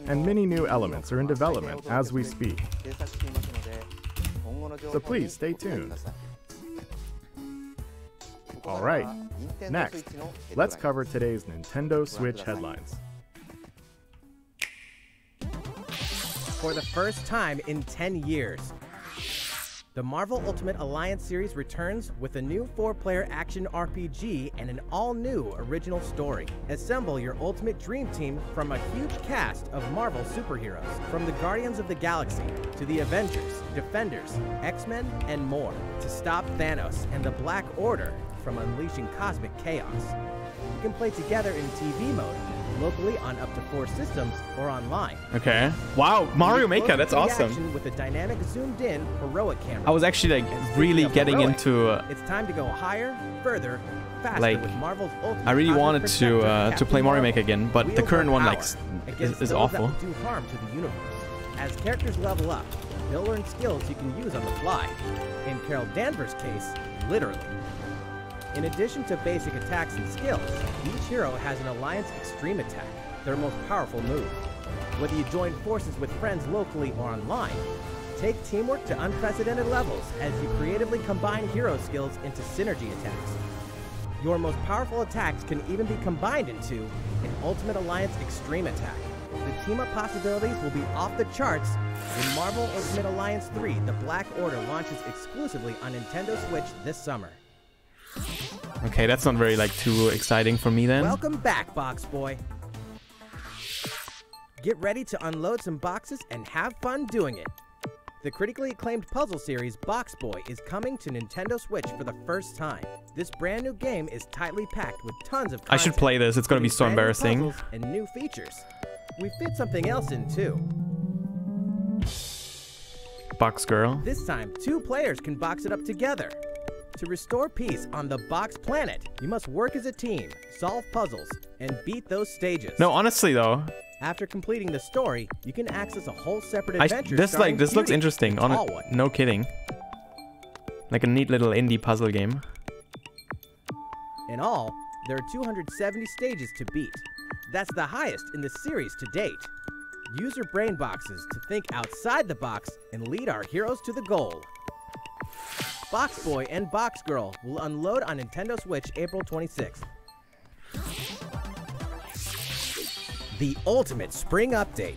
and many new elements are in development as we speak. So please stay tuned. Alright, next, let's cover today's Nintendo Switch headlines. For the first time in 10 years, the Marvel Ultimate Alliance series returns with a new four player action RPG and an all new original story. Assemble your ultimate dream team from a huge cast of Marvel superheroes, from the Guardians of the Galaxy to the Avengers, Defenders, X Men, and more, to stop Thanos and the Black Order from unleashing cosmic chaos. You can play together in TV mode, locally on up to four systems, or online. Okay. Wow, Mario Maker, that's awesome. With a dynamic zoomed-in heroic camera. I was actually like really getting heroic, into uh, It's time to go higher, further, faster Like, with Marvel's Ultimate I really wanted to uh, to play Mario Maker again, but the current one like power s- against is, is awful. do harm to the universe. As characters level up, they'll learn skills you can use on the fly. In Carol Danvers' case, literally. In addition to basic attacks and skills, each hero has an Alliance Extreme Attack, their most powerful move. Whether you join forces with friends locally or online, take teamwork to unprecedented levels as you creatively combine hero skills into synergy attacks. Your most powerful attacks can even be combined into an Ultimate Alliance Extreme attack. The team up possibilities will be off the charts when Marvel Ultimate Alliance 3 The Black Order launches exclusively on Nintendo Switch this summer. Okay, that's not very like too exciting for me then. Welcome back, Box Boy. Get ready to unload some boxes and have fun doing it. The critically acclaimed puzzle series Box Boy is coming to Nintendo Switch for the first time. This brand new game is tightly packed with tons of content. I should play this. It's gonna be so embarrassing. And new features. We fit something else in too. Box girl. This time, two players can box it up together. To restore peace on the Box Planet, you must work as a team, solve puzzles, and beat those stages. No, honestly though, After completing the story, you can access a whole separate I, adventure. this like this looks interesting. On it, no kidding. Like a neat little indie puzzle game. In all, there are 270 stages to beat. That's the highest in the series to date. Use your brain boxes to think outside the box and lead our heroes to the goal. Box Boy and Box Girl will unload on Nintendo Switch April 26th. The Ultimate Spring Update.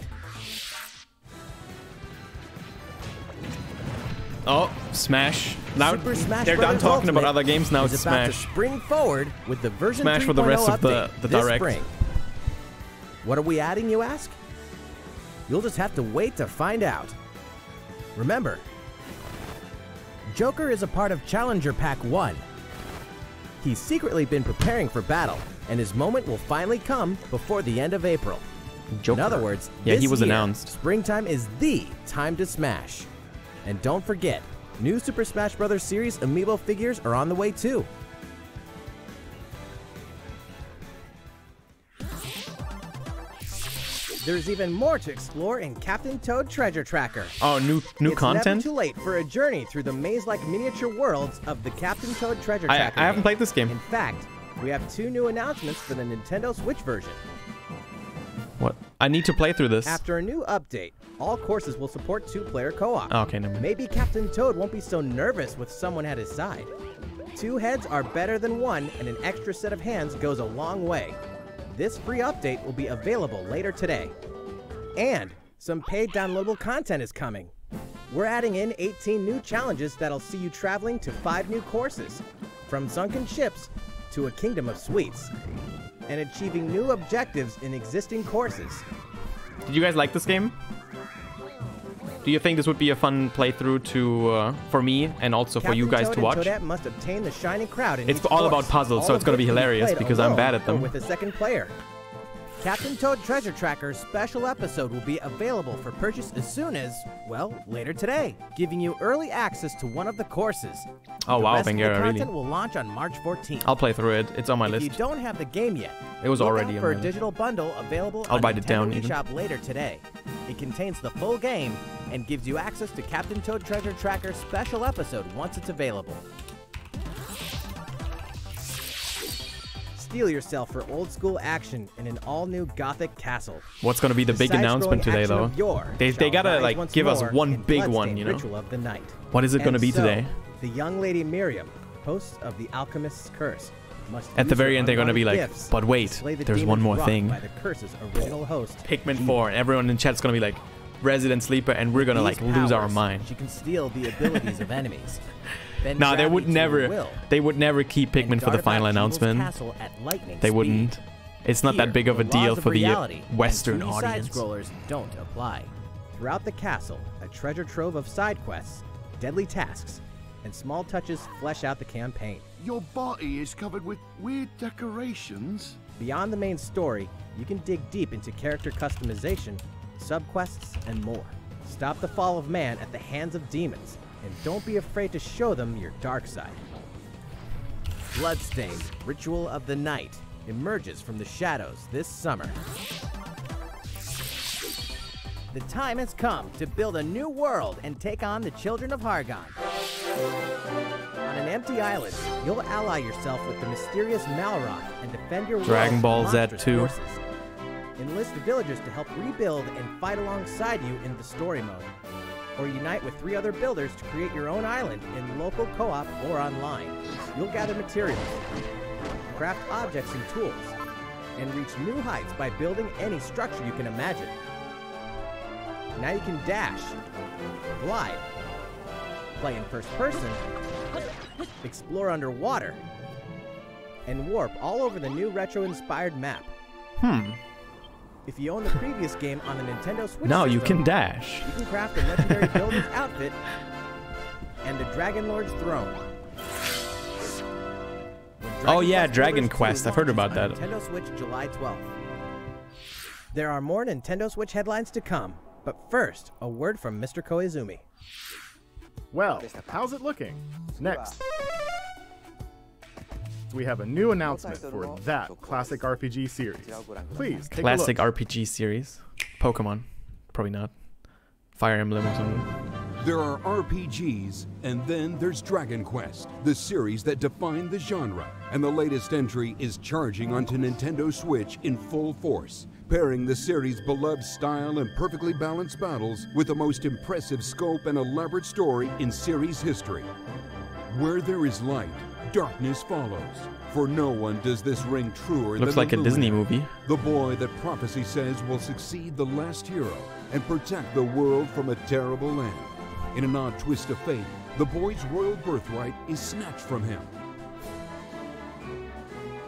Oh, Smash. Now Smash they're done talking about other games. Now it's about Smash. to spring forward with the version Smash for the 3.0 rest of the- the direct. spring. What are we adding, you ask? You'll just have to wait to find out. Remember, Joker is a part of Challenger Pack 1. He's secretly been preparing for battle, and his moment will finally come before the end of April. Joker. In other words, yeah, he was year, announced. Springtime is the time to smash. And don't forget, new Super Smash Bros. series amiibo figures are on the way too. There's even more to explore in Captain Toad Treasure Tracker. Oh, new new it's content. never too late for a journey through the maze-like miniature worlds of the Captain Toad Treasure I, Tracker. I haven't game. played this game. In fact, we have two new announcements for the Nintendo Switch version. What? I need to play through this. After a new update, all courses will support two-player co-op. Oh, okay, never mind. Maybe Captain Toad won't be so nervous with someone at his side. Two heads are better than one, and an extra set of hands goes a long way. This free update will be available later today. And some paid downloadable content is coming. We're adding in 18 new challenges that'll see you traveling to five new courses, from sunken ships to a kingdom of sweets, and achieving new objectives in existing courses. Did you guys like this game? Do you think this would be a fun playthrough to uh, for me and also for you guys Toad to watch? Toadette must obtain the shining crowd It's all course, about puzzles, so it's gonna be hilarious because I'm bad at them. With a second player. Captain Toad Treasure Tracker's special episode will be available for purchase as soon as, well, later today, giving you early access to one of the courses. Oh the wow, rest of the Bangera, really? content will launch on March 14th. I'll play through it. It's on my if you don't have the game yet, It was already out for a list. digital bundle available I'll on write it Nintendo down even. eShop later today. It contains the full game and gives you access to Captain Toad Treasure Tracker's special episode once it's available. Steel yourself for old school action in an all new Gothic castle. What's gonna be the big announcement today, though? yore They, they gotta like give us one big one, you know? Of the night. What is it gonna be so, today? The young lady Miriam, host of the Alchemist's Curse, must At the very end, they're gonna be like, "But wait, to there's one more thing." By the curse's original host, Pikmin 4, and everyone in chat's gonna be like, Resident Sleeper, and we're gonna These like lose our mind. She can steal the abilities of enemies. Bend Nah, they would never, will, they would never keep and Pikmin for the final announcement. castle at lightning They wouldn't. It's not Here, that big of a deal of for the reality and Western audience. Side-scrollers don't apply. Throughout the castle, a treasure trove of side quests, deadly tasks, and small touches flesh out the campaign. Your body is covered with weird decorations. Beyond the main story, you can dig deep into character customization, subquests, and more. Stop the fall of man at the hands of demons, and don't be afraid to show them your dark side. Bloodstained Ritual of the Night emerges from the shadows this summer. The time has come to build a new world and take on the children of Hargon. On an empty island, you'll ally yourself with the mysterious Malroth and defend your Dragon world Ball Z monstrous 2. forces. Enlist villagers to help rebuild and fight alongside you in the story mode. Or unite with three other builders to create your own island in local co-op or online. You'll gather materials, craft objects and tools, and reach new heights by building any structure you can imagine. Now you can dash, glide, play in first person, explore underwater, and warp all over the new retro-inspired map. Hmm. If you own the previous game on the Nintendo Switch Now you can dash. you can craft a legendary builder's outfit and the Dragon Lord's throne. When Oh, yeah, Quest Dragon Builders 2 Quest. I've heard about that. Nintendo Switch July 12th. There are more Nintendo Switch headlines to come, but first, a word from Mr. Koizumi. Well, how's it looking? Next. We have a new announcement for that classic RPG series. Please take Classic a look. RPG series. Pokemon. Probably not. Fire Emblem or something. There are RPGs, and then there's Dragon Quest, the series that defined the genre. And the latest entry is charging onto Nintendo Switch in full force, pairing the series' beloved style and perfectly balanced battles with the most impressive scope and elaborate story in series history. Where there is light, darkness follows. For no one does this ring truer Looks than like a Disney movie. The boy that prophecy says will succeed the last hero and protect the world from a terrible land. In an odd twist of fate, the boy's royal birthright is snatched from him.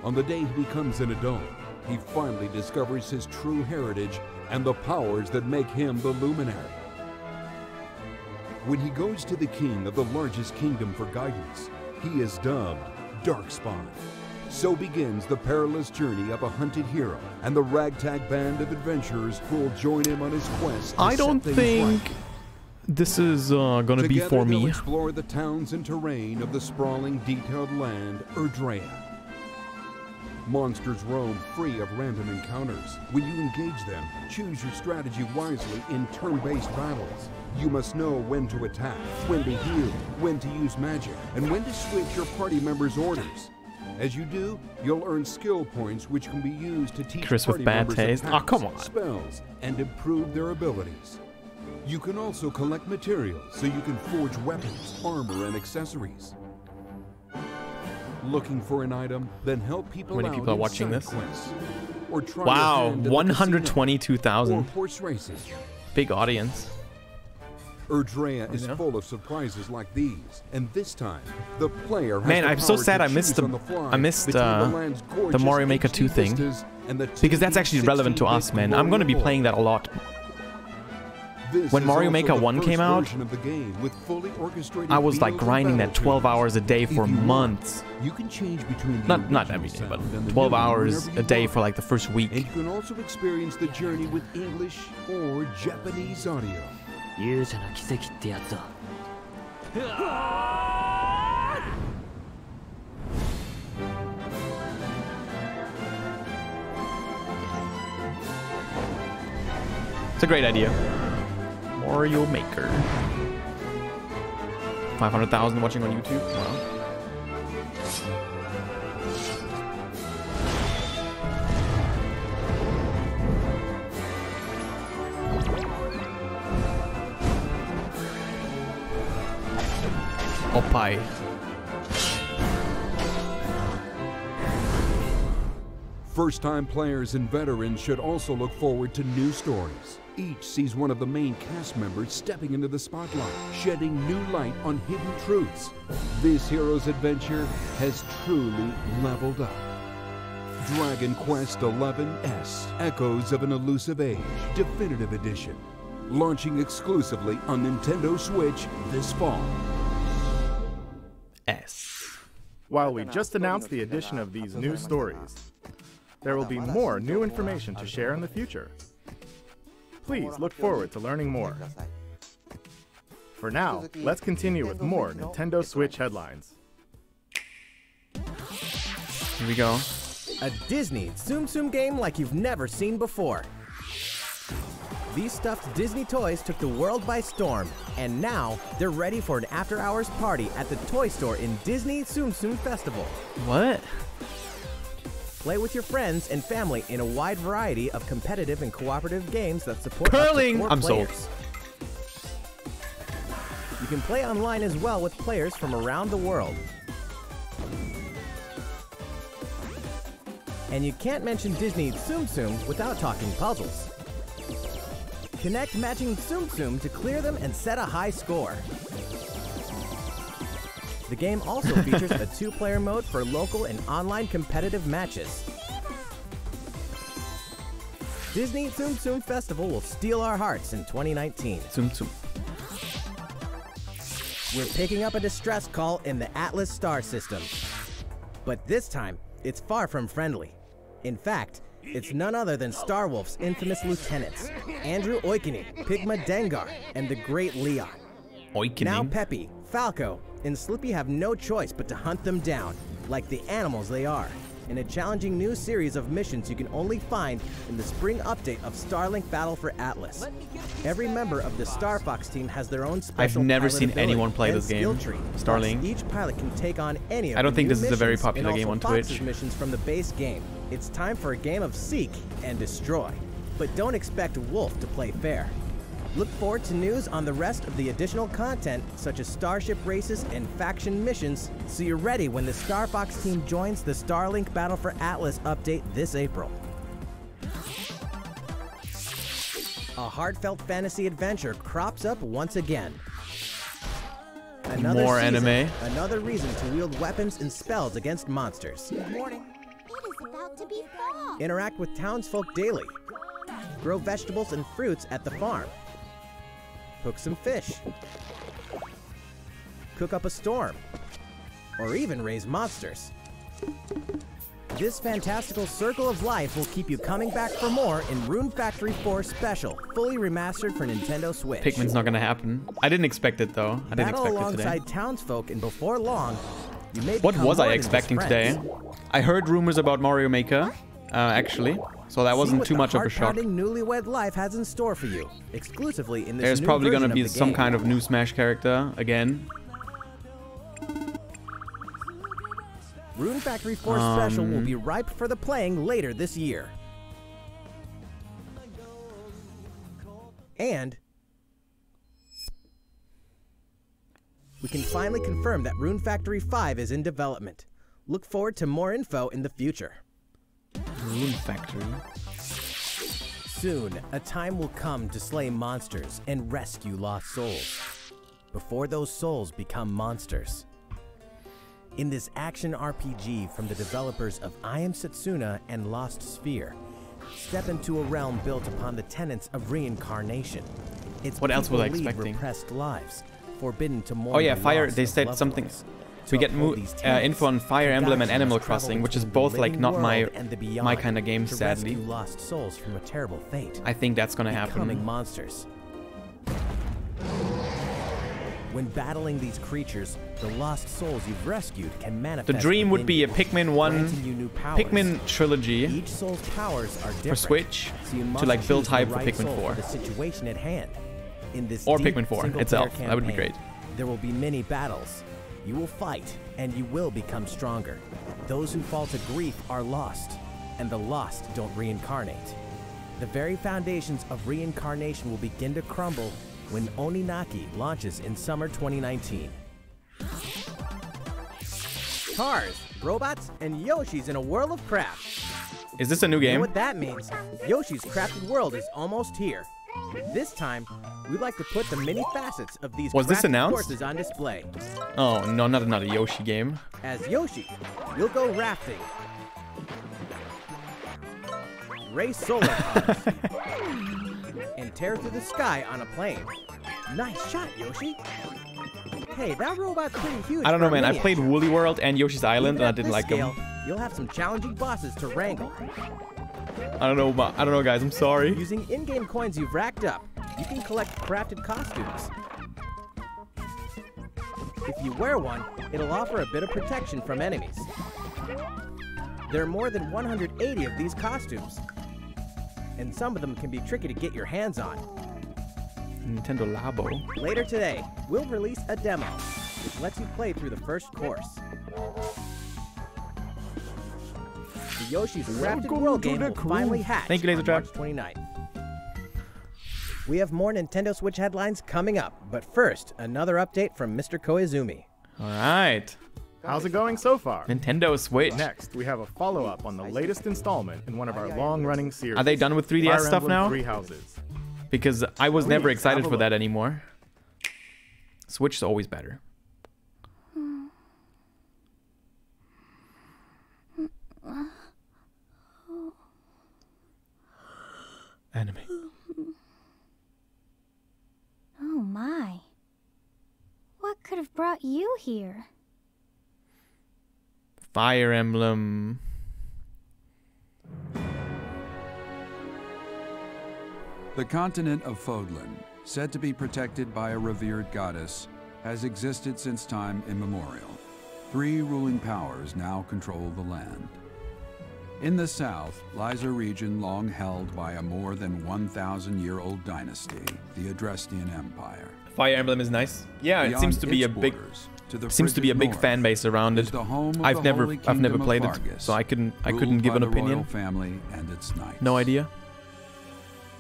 On the day he becomes an adult, he finally discovers his true heritage and the powers that make him the luminary. When he goes to the king of the largest kingdom for guidance, he is dubbed Darkspawn. So begins the perilous journey of a hunted hero and the ragtag band of adventurers who will join him on his quest. to I don't think right. this is uh, gonna be for me. explore the towns and terrain of the sprawling, detailed land, Erdrea. Monsters roam free of random encounters. When you engage them, choose your strategy wisely in turn-based battles. You must know when to attack, when to heal, when to use magic, and when to switch your party members' orders. As you do, you'll earn skill points which can be used to teach Chris with party bad members taste. Attacks, oh, come on. spells, and improve their abilities. You can also collect materials so you can forge weapons, armor, and accessories. Looking for an item? Then help people How many out people are in watching this? quests. Or try Wow, hand at the casino, 122,000. Or horse racing. Big audience. Erdrea is know? full of surprises like these, and this time the player has Man, the I'm so sad I missed the- the fly I missed, uh, the, Mario Maker 2 thing. vistas and the Because that's actually relevant to us, man. I'm gonna be playing that a lot. This When Mario Maker 1 came out, of the game with fully I was like grinding that 12 hours a day for months. You can change between Not not every day, but sound and the 12 hours a day for like the first week. And you can also experience the journey with English or Japanese audio. 勇者の奇跡ってやつだ It's a great idea. Mario Maker. 500,000 watching on YouTube. Wow. Oppai. First time players and veterans should also look forward to new stories. Each sees one of the main cast members stepping into the spotlight, shedding new light on hidden truths. This hero's adventure has truly leveled up. Dragon Quest XI S Echoes of an Elusive Age Definitive Edition. Launching exclusively on Nintendo Switch this fall. S. While we just announced the addition of these new stories, there will be more new information to share in the future. Please look forward to learning more. For now, let's continue with more Nintendo Switch headlines. Here we go. A Disney Tsum Tsum game like you've never seen before. These stuffed Disney toys took the world by storm, and now they're ready for an after hours party at the toy store in Disney Tsum Tsum Festival. What? Play with your friends and family in a wide variety of competitive and cooperative games that support Curling! I'm sold. You can play online as well with players from around the world. And you can't mention Disney Tsum Tsum without talking puzzles. Connect matching Tsum Tsum to clear them and set a high score. The game also features a two-player mode for local and online competitive matches. Disney Tsum Tsum Festival will steal our hearts in 2019. Tsum Tsum. We're picking up a distress call in the Atlas star system. But this time, it's far from friendly. In fact, it's none other than Starwolf's infamous lieutenants, Andrew Oikonny, Pigma Dengar, and the Great Leon. Oikonny. Now Peppy, Falco, and Slippy have no choice but to hunt them down, like the animals they are, in a challenging new series of missions you can only find in the spring update of Starlink Battle for Atlas. Every member of the Star Fox team has their own special I've never pilot seen anyone play this game, tree. Starlink. Each pilot can take on any of I don't the think this is a very popular game on Fox's Twitch. missions from the base game. It's time for a game of seek and destroy. But don't expect Wolf to play fair. Look forward to news on the rest of the additional content, such as starship races and faction missions, so you're ready when the Star Fox team joins the Starlink Battle for Atlas update this April. A heartfelt fantasy adventure crops up once again. Another More season, anime. Another reason to wield weapons and spells against monsters. Good morning. It is about to be fall. Interact with townsfolk daily. Grow vegetables and fruits at the farm. Hook some fish. Cook up a storm. Or even raise monsters. This fantastical circle of life will keep you coming back for more in Rune Factory 4 Special, fully remastered for Nintendo Switch. Pikmin's not gonna happen. I didn't expect it though. I didn't Battle expect it today. alongside townsfolk, and before long, you may What was I expecting today? I heard rumors about Mario Maker, uh, actually. So that wasn't too much of a shock. newlywed life has in store for you, exclusively in this There's probably gonna be some game. kind of new Smash character again. Rune Factory 4 Special will Um, be ripe for the playing later this year. And we can finally confirm that Rune Factory 5 is in development. Look forward to more info in the future. Rune Factory. Soon, a time will come to slay monsters and rescue lost souls. Before those souls become monsters. In this action RPG from the developers of I Am Setsuna and Lost Sphere, step into a realm built upon the tenets of reincarnation. Its What else was I expecting? repressed lives, forbidden to mourn Oh yeah, Fire. They said something. ones. So we get uh, info on Fire Emblem and Animal Crossing, which is both like not my my kind of game, sadly. lost souls from a terrible fate. I think that's gonna becoming happen. monsters. When battling these creatures, the lost souls you've rescued can manifest. The dream would be a Pikmin 1 new. Pikmin trilogy Each soul's powers are different. for Switch so to like build hype for Pikmin soul 4. the situation at hand. In this Or Pikmin 4 single-player itself. That would be great. There will be many battles. You will fight, and you will become stronger. Those who fall to grief are lost, and the lost don't reincarnate. The very foundations of reincarnation will begin to crumble when Oninaki launches in summer 2019. Cars, robots, and Yoshi's in a world of crap. Is this a new You know what that means? Yoshi's Crafted World is almost here. This time, we'd like to put the many facets of these Was this announced? courses on display. Oh no, not another Yoshi game. As Yoshi, you'll go rafting, race solar cars, and tear through the sky on a plane. Nice shot, Yoshi. Hey, that robot's pretty huge. I don't know, man. I played Woolly World and Yoshi's Island, Even and I didn't like um, scale, them. You'll have some challenging bosses to wrangle. I don't know, I don't know, guys. I'm sorry. Using in-game coins you've racked up, you can collect crafted costumes. If you wear one, it'll offer a bit of protection from enemies. There are more than 180 of these costumes, and some of them can be tricky to get your hands on. Nintendo Labo. Later today, we'll release a demo, which lets you play through the first course. The Yoshi's Crafted World game will finally hatch Thank you, Laser on Trap. March 29th. We have more Nintendo Switch headlines coming up, but first, another update from Mr. Koizumi. All right. How's it going so far? Nintendo Switch. Next, we have a follow-up on the latest installment in one of our long-running series. Are they done with 3DS Fire stuff now? Three Houses. Because I was never excited for that anymore. Switch is always better. Anime. Oh my. What could have brought you here? Fire Emblem. The continent of Fodlan, said to be protected by a revered goddess, has existed since time immemorial. Three ruling powers now control the land. In the south lies a region long held by a more than 1,000 year old dynasty, the Adrestian Empire. Fire Emblem is nice. Yeah, it seems to be a big to seems to be a big fan base around it. the home I've never I've never played it, so I couldn't I couldn't give an opinion. family and its knights. No idea.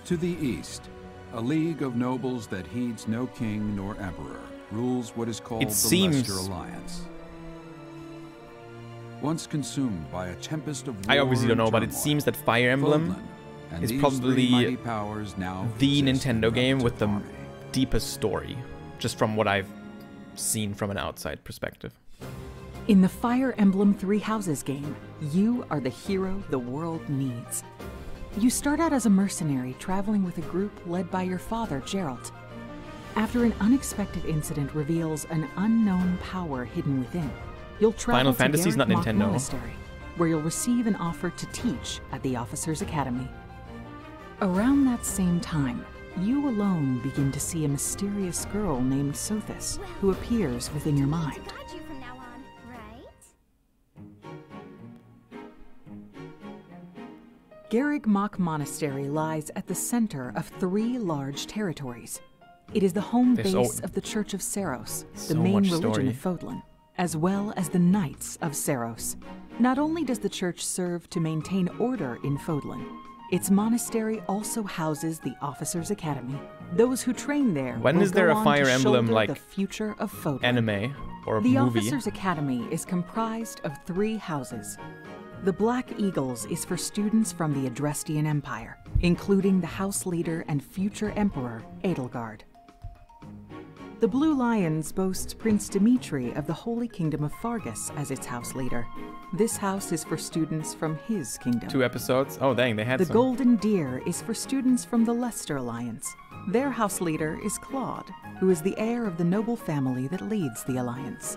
To the east, a league of nobles that heeds no king nor emperor rules what is called It the seems- Leicester Alliance. Once consumed by a tempest of I obviously don't know, but it seems that Fire Emblem Fodlan and is probably powers now the Nintendo game with the deepest story, just from what I've seen from an outside perspective. In the Fire Emblem Three Houses game, you are the hero the world needs. You start out as a mercenary traveling with a group led by your father, Jeralt. After an unexpected incident reveals an unknown power hidden within, you'll travel Final to Fantasy's not Garreg Mach Nintendo. Monastery, where you'll receive an offer to teach at the Officers Academy. Around that same time, you alone begin to see a mysterious girl named Sothis, who appears within your mind. Got you on, right? Garreg Mach Monastery lies at the center of three large territories. It is the home There's base so- of the Church of Seiros, the so main religion story. of Fodlan, as well as the Knights of Seiros. Not only does the church serve to maintain order in Fodlan, its monastery also houses the Officers Academy. Those who train there When will is there go a Fire Emblem, like, the future of Fodlan. Anime or The movie. Officers Academy is comprised of three houses. The Black Eagles is for students from the Adrestian Empire, including the house leader and future emperor, Edelgard. The Blue Lions boasts Prince Dimitri of the Holy Kingdom of Faerghus as its house leader. This house is for students from his kingdom. Two episodes. Oh dang, they had The some. Golden Deer is for students from the Leicester Alliance. Their house leader is Claude, who is the heir of the noble family that leads the Alliance.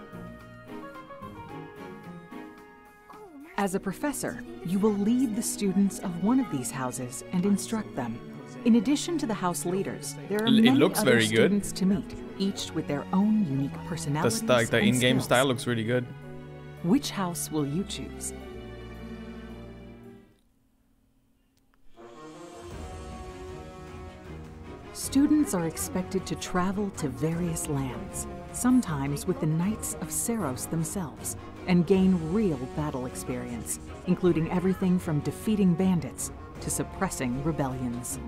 As a professor, you will lead the students of one of these houses and instruct them. In addition to the house leaders, there are it many looks other very good. students to meet, each with their own unique the, personalities the and in-game style looks really good. Which house will you choose? Students are expected to travel to various lands, sometimes with the Knights of Seiros themselves, and gain real battle experience, including everything from defeating bandits to suppressing rebellions.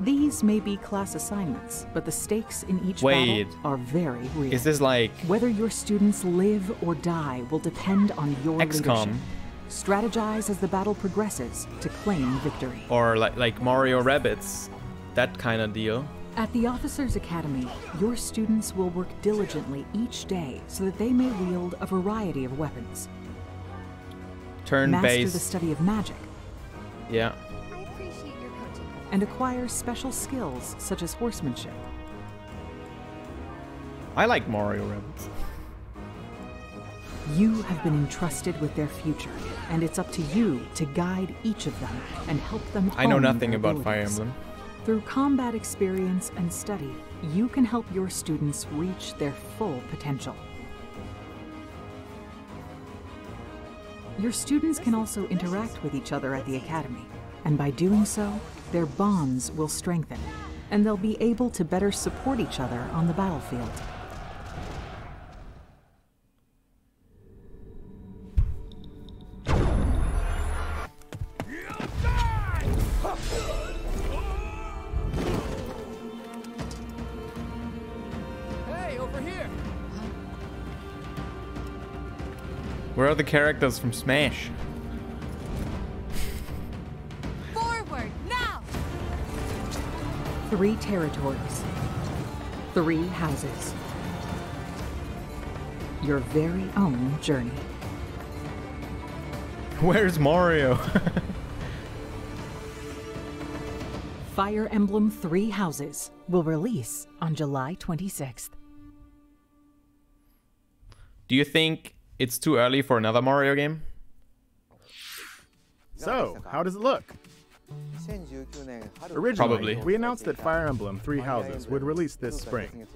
These may be class assignments, but the stakes in each Wait. battle are very real. Is this like Whether your students live or die will depend on your XCOM? leadership. Strategize as the battle progresses to claim victory. or like like Mario Rabbids, that kind of deal? At the Officers Academy, your students will work diligently each day so that they may wield a variety of weapons. Turn Master the Turn-based. study of magic Yeah. And acquire special skills such as horsemanship. I like Mario Rabbids. You have been entrusted with their future, and it's up to you to guide each of them and help them I know nothing about Fire. Emblem. Through combat experience and study, you can help your students reach their full potential. Your students can also interact with each other at the Academy, and by doing so, their bonds will strengthen, and they'll be able to better support each other on the battlefield. Hey, over here! Where are the characters from Smash? Three territories. Three houses. Your very own journey. Where's Mario? Fire Emblem Three Houses will release on July 26th. Do you think it's too early for another Mario game? So, how does it look? Originally, Probably. we announced that Fire Emblem Three Houses would release this spring,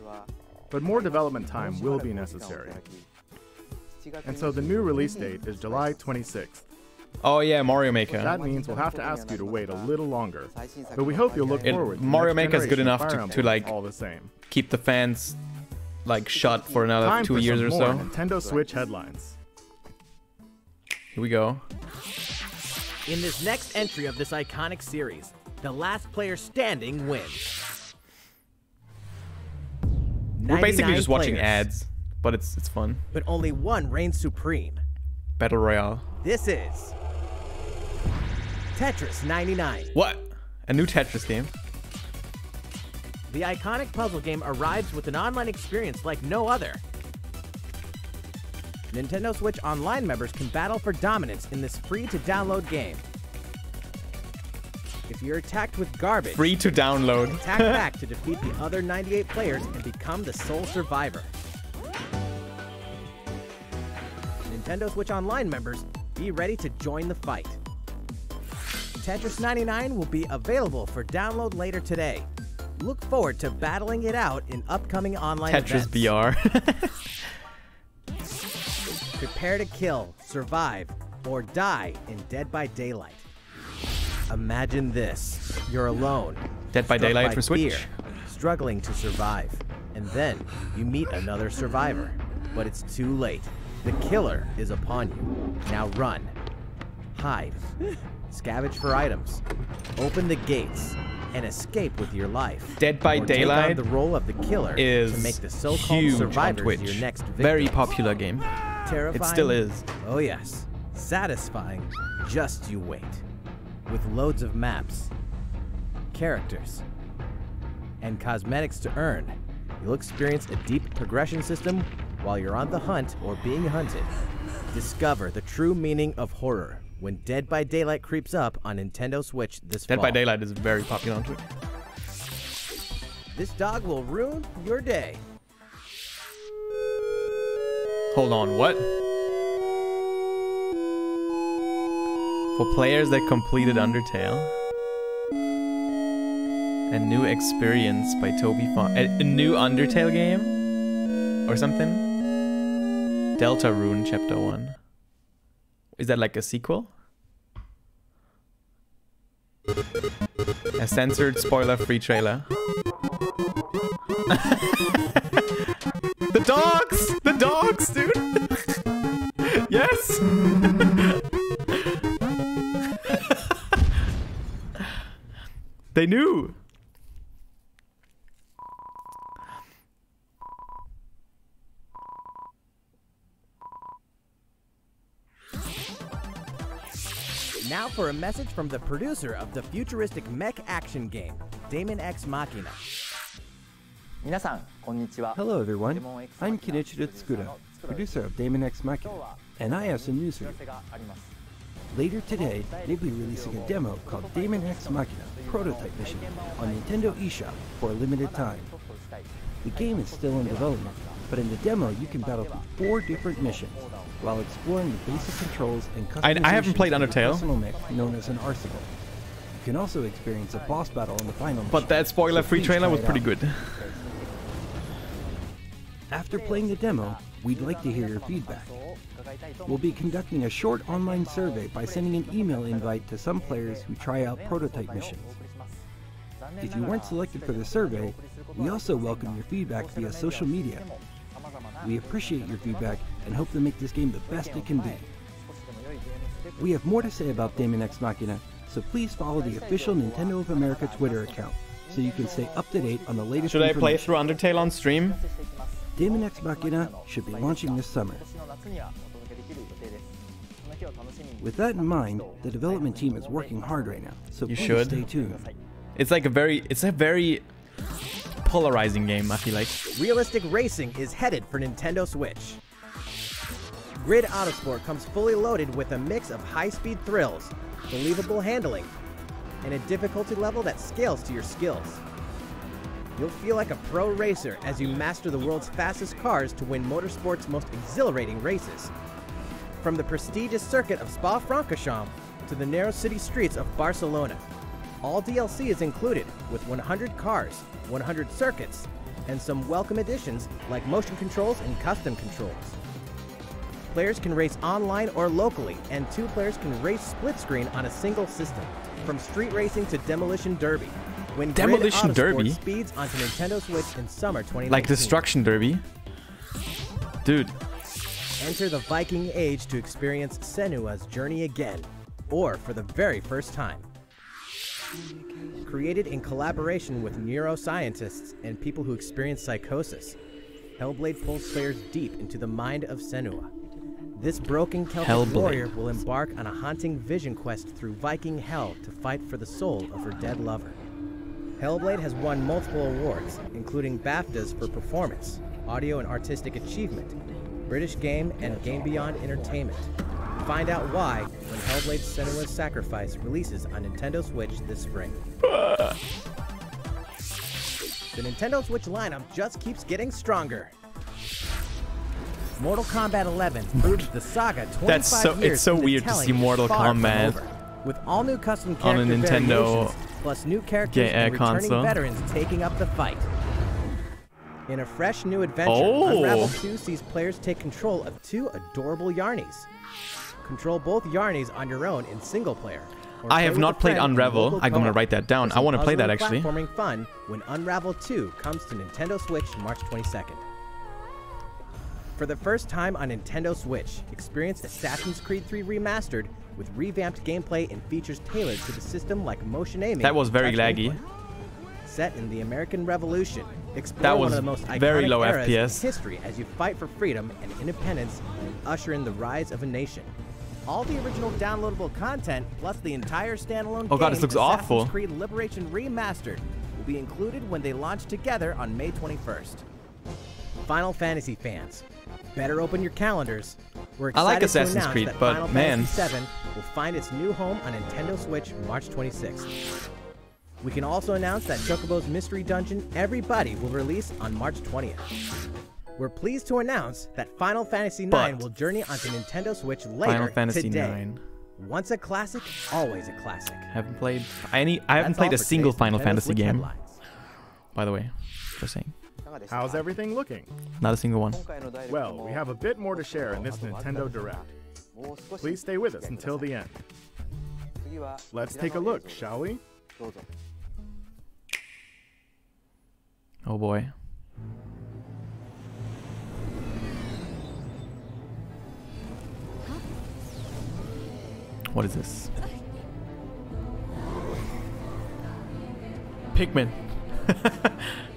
but more development time will be necessary. And so the new release date is July 26th. Oh yeah, Mario Maker. That means we'll have to ask you to wait a little longer, but we hope you'll look It- forward. to Mario Maker is good enough to, to like all the same. keep the fans like shut for another Time two for years some or more so. Nintendo Switch headlines. Here we go. In this next entry of this iconic series, the last player standing wins. We're basically just watching players, ads, but it's it's fun. But only one reigns supreme. Battle Royale. This is Tetris 99. What? A new Tetris game? The iconic puzzle game arrives with an online experience like no other. Nintendo Switch Online members can battle for dominance in this free to download game. If you're attacked with garbage, Free to download. attack back to defeat the other 98 players and become the sole survivor. Nintendo Switch Online members, be ready to join the fight. Tetris 99 will be available for download later today. Look forward to battling it out in upcoming online Tetris events. VR. Prepare to kill, survive, or die in Dead by Daylight. Imagine this. You're alone. Dead by Daylight for Switch. fear, struggling to survive. And then you meet another survivor. But it's too late. The killer is upon you. Now run. Hide. Scavenge for items. Open the gates. And escape with your life. Dead by Or take on Daylight the role of the killer is to make the so-called survivors Twitch. your next victim. Very popular game. Terrifying. It still is. Oh, yes. Satisfying. Just you wait. With loads of maps, characters, and cosmetics to earn, you'll experience a deep progression system while you're on the hunt or being hunted. Discover the true meaning of horror when Dead by Daylight creeps up on Nintendo Switch this Dead fall. by Daylight is very popular on Twitch. This dog will ruin your day. Hold on, what? For players that completed Undertale. A new experience by Toby Fox. A, a new Undertale game? Or something? Deltarune Chapter 1. Is that like a sequel? A censored spoiler free trailer. the dogs! The dogs, dude! yes! they knew! Now for a message from the producer of the futuristic mech action game, Daemon X Machina. Hello everyone, I'm Kenichiro Tsukuda, producer of Daemon X Machina, and I have some news for you. Later today, they'll be releasing a demo called Daemon X Machina Prototype Mission on Nintendo eShop for a limited time. The game is still in development, but in the demo you can battle through four different missions while exploring the basic controls and I- I haven't customizations played of Undertale. personal mech known as an arsenal. You can also experience a boss battle in the final mission. But that spoiler-free please trailer was pretty good. After playing the demo, we'd like to hear your feedback. We'll be conducting a short online survey by sending an email invite to some players who try out prototype missions. If you weren't selected for the survey, we also welcome your feedback via social media. We appreciate your feedback and hope to make this game the best it can be. We have more to say about Daemon X Machina, so please follow the official Nintendo of America Twitter account so you can stay up to date on the latest Should I play through Undertale on stream? Daemon X Machina should be launching this summer. With that in mind, the development team is working hard right now, so You should. stay tuned. It's like a very, it's a very polarizing game. I feel like. Realistic Racing is headed for Nintendo Switch. Grid Autosport comes fully loaded with a mix of high-speed thrills, believable handling, and a difficulty level that scales to your skills. You'll feel like a pro racer as you master the world's fastest cars to win motorsport's most exhilarating races. From the prestigious circuit of Spa-Francorchamps to the narrow city streets of Barcelona, all DLC is included with 100 cars, 100 circuits, and some welcome additions like motion controls and custom controls. Players can race online or locally, and two players can race split screen on a single system. From street racing to demolition derby. When Demolition Derby? speeds onto Nintendo Switch in summer 2019. Like Destruction Derby. Dude, Enter the Viking Age to experience Senua's journey again, or for the very first time. Created in collaboration with neuroscientists and people who experience psychosis, Hellblade pulls players deep into the mind of Senua. This broken Celtic Hellblade. warrior will embark on a haunting vision quest through Viking hell to fight for the soul of her dead lover. Hellblade has won multiple awards, including BAFTAs for performance, audio and artistic achievement, British Game, and Game Beyond Entertainment. Find out why when Hellblade Senua's Sacrifice releases on Nintendo Switch this spring. The Nintendo Switch lineup just keeps getting stronger. Mortal Kombat 11 proves the saga 25 That's so- it's years so into weird to see Mortal Kombat. With all new custom on a Nintendo plus new characters and returning console. veterans taking up the fight. In a fresh new adventure, Oh. Unravel 2 sees players take control of two adorable Yarnies. Control both Yarnies on your own in single player. I have not played Unravel. I'm gonna write that down. I wanna play that, actually. Platforming fun when Unravel 2 comes to Nintendo Switch March 22nd. For the first time on Nintendo Switch, experience Assassin's Creed 3 Remastered with revamped gameplay and features tailored to the system like motion aiming. That was very laggy. input. Set in the American Revolution, explore That one of the most very iconic low eras FPS. in history as you fight for freedom and independence and usher in the rise of a nation. All the original downloadable content, plus the entire standalone Oh God, game, this looks Assassin's awful. Creed Liberation Remastered, will be included when they launch together on May 21st. Final Fantasy fans, better open your calendars. We're I excited like to Assassin's announce Creed, that but Final man. Fantasy VII will find its new home on Nintendo Switch March 26th. We can also announce that Chocobo's Mystery Dungeon Everybody will release on March 20th. We're pleased to announce that Final Fantasy IX But- will journey onto Nintendo Switch later Final Fantasy today. IX. Once a classic, always a classic. Haven't played any. I haven't That's played a single Final Nintendo Fantasy Switch game. headlines. By the way, just saying, How's everything looking? not a single one. Well, we have a bit more to share in this Nintendo Direct. Please stay with us until the end. Let's take a look, shall we? Oh boy. What is this? Pikmin.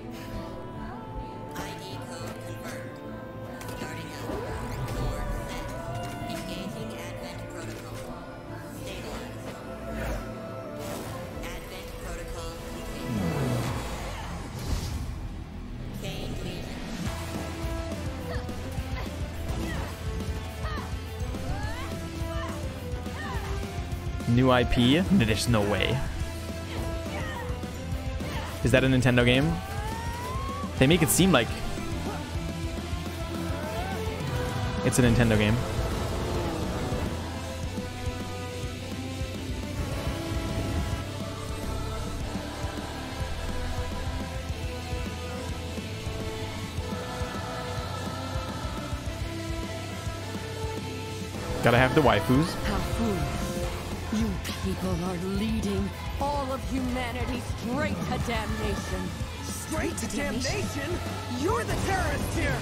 IP? There's no way. Is that a Nintendo game? They make it seem like it's a Nintendo game. Gotta have the waifus. How foolish. You people are leading all of humanity straight to damnation. Straight to damnation? You're the terrorist here!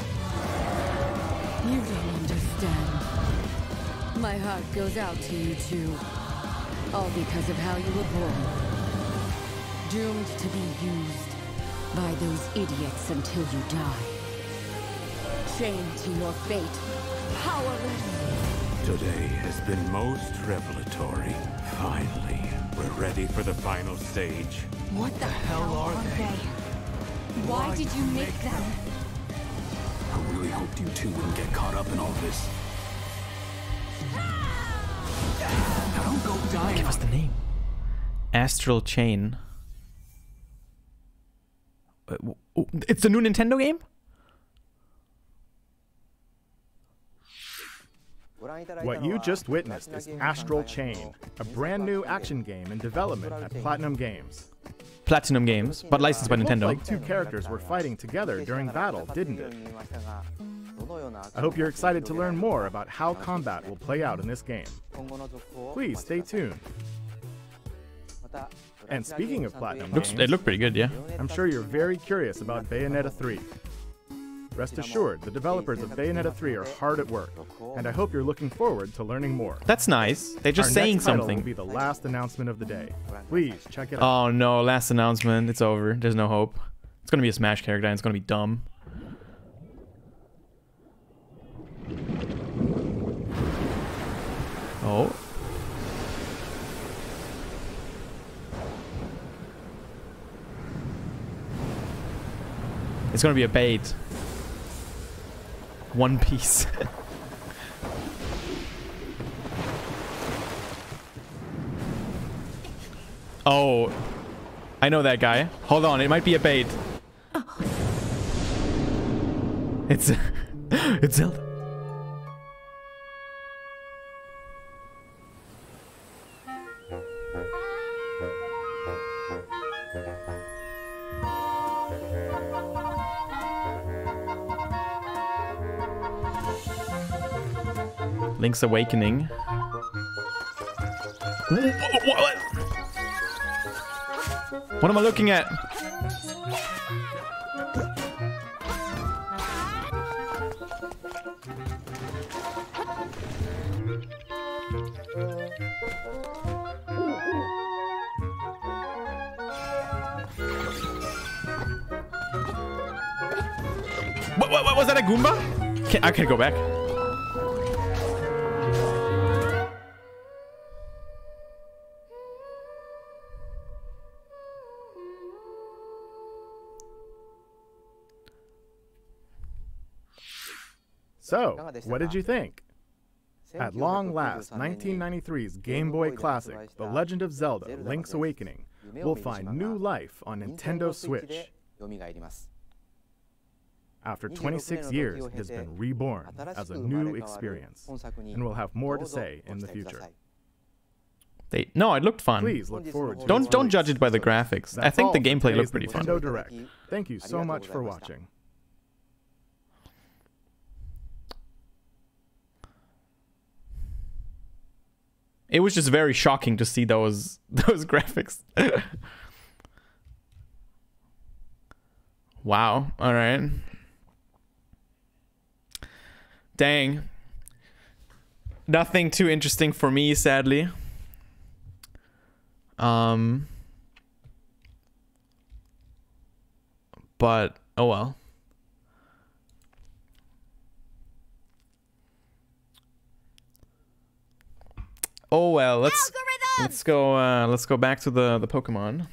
You don't understand. My heart goes out to you too. All because of how you were born. Doomed to be used by those idiots until you die. Chained to your fate. Powerless. Today has been most revelatory. Finally, we're ready for the final stage. What the hell are they? Why did you make them? I really hoped you two wouldn't get caught up in all this. Now don't go dying. Give us the name. Astral Chain. Uh, w- w- It's the new Nintendo game? What you just witnessed is Astral Chain, a brand new action game in development at Platinum Games. Platinum Games, but licensed by It Nintendo. like two characters were fighting together during battle, didn't it? I hope you're excited to learn more about how combat will play out in this game. Please stay tuned. And speaking of Platinum Looks- Games, it looked pretty good, yeah. I'm sure you're very curious about Bayonetta 3. Rest assured, the developers of Bayonetta 3 are hard at work, and I hope you're looking forward to learning more. That's nice. They're just Our saying next title something. will be the last announcement of the day. Please check it out. Oh no, last announcement. It's over. There's no hope. It's gonna be a Smash character and it's gonna be dumb. Oh. It's gonna be a bait. One Piece. oh. I know that guy. Hold on, it might be a bait. It's it's Zelda. Link's Awakening. What? What am I looking at? What, was that a Goomba? Can, I can go back. So, what did you think? At long last, 1993's Game Boy Classic, The Legend of Zelda Link's Awakening, will find new life on Nintendo Switch. After 26 years, it has been reborn as a new experience, and we'll have more to say in the future. They no, it looked fun. Please look forward to Don't don't judge it by the graphics. I think the gameplay today's looked pretty Nintendo fun. Direct. Thank you so much for watching. It was just very shocking to see those those graphics. wow. All right. Dang. Nothing too interesting for me, sadly. Um but oh well. Oh well, let's let's go uh let's go back to the the Pokemon.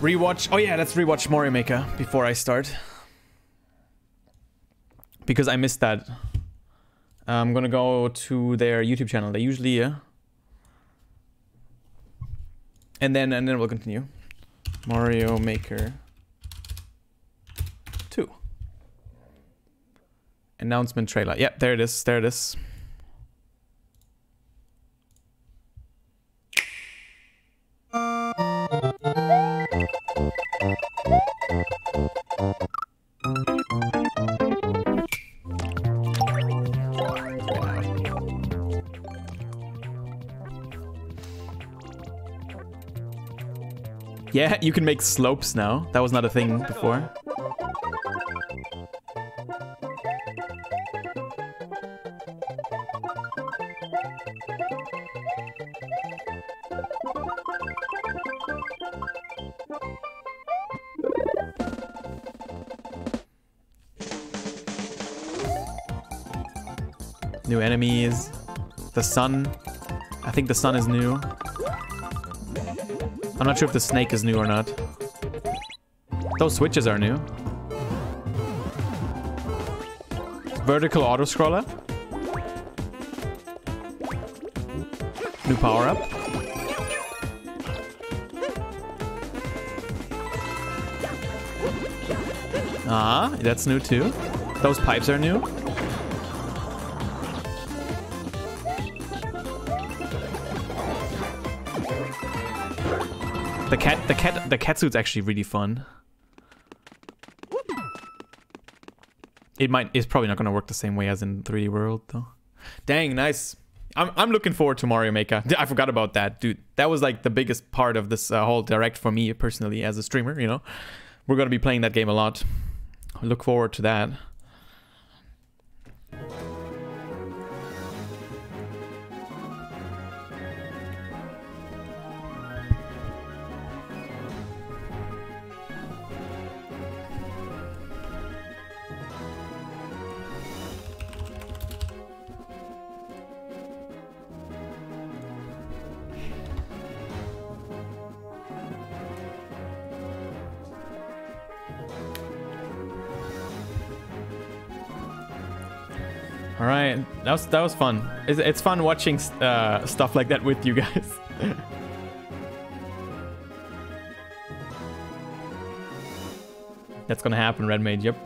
Rewatch. Oh yeah, let's rewatch Mario Maker before I start. Because I missed that. I'm gonna go to their YouTube channel. They usually uh, and then and then we'll continue. Mario Maker 2. Announcement trailer. Yep, there it is. There it is. Yeah, you can make slopes now. That was not a thing before. New enemies. The sun. I think the sun is new. I'm not sure if the snake is new or not. Those switches are new. Vertical auto scroller. New power up. Ah, that's new too. Those pipes are new. The cat, the cat, the cat suit's actually really fun. It might, it's probably not gonna work the same way as in 3D World though. Dang, nice. I'm, I'm looking forward to Mario Maker. I forgot about that, dude. That was like the biggest part of this uh, whole direct for me personally as a streamer, you know. We're gonna be playing that game a lot. Look forward to that. That was that was fun. It's, it's fun watching uh, stuff like that with you guys. That's gonna happen, Red Mage. Yep.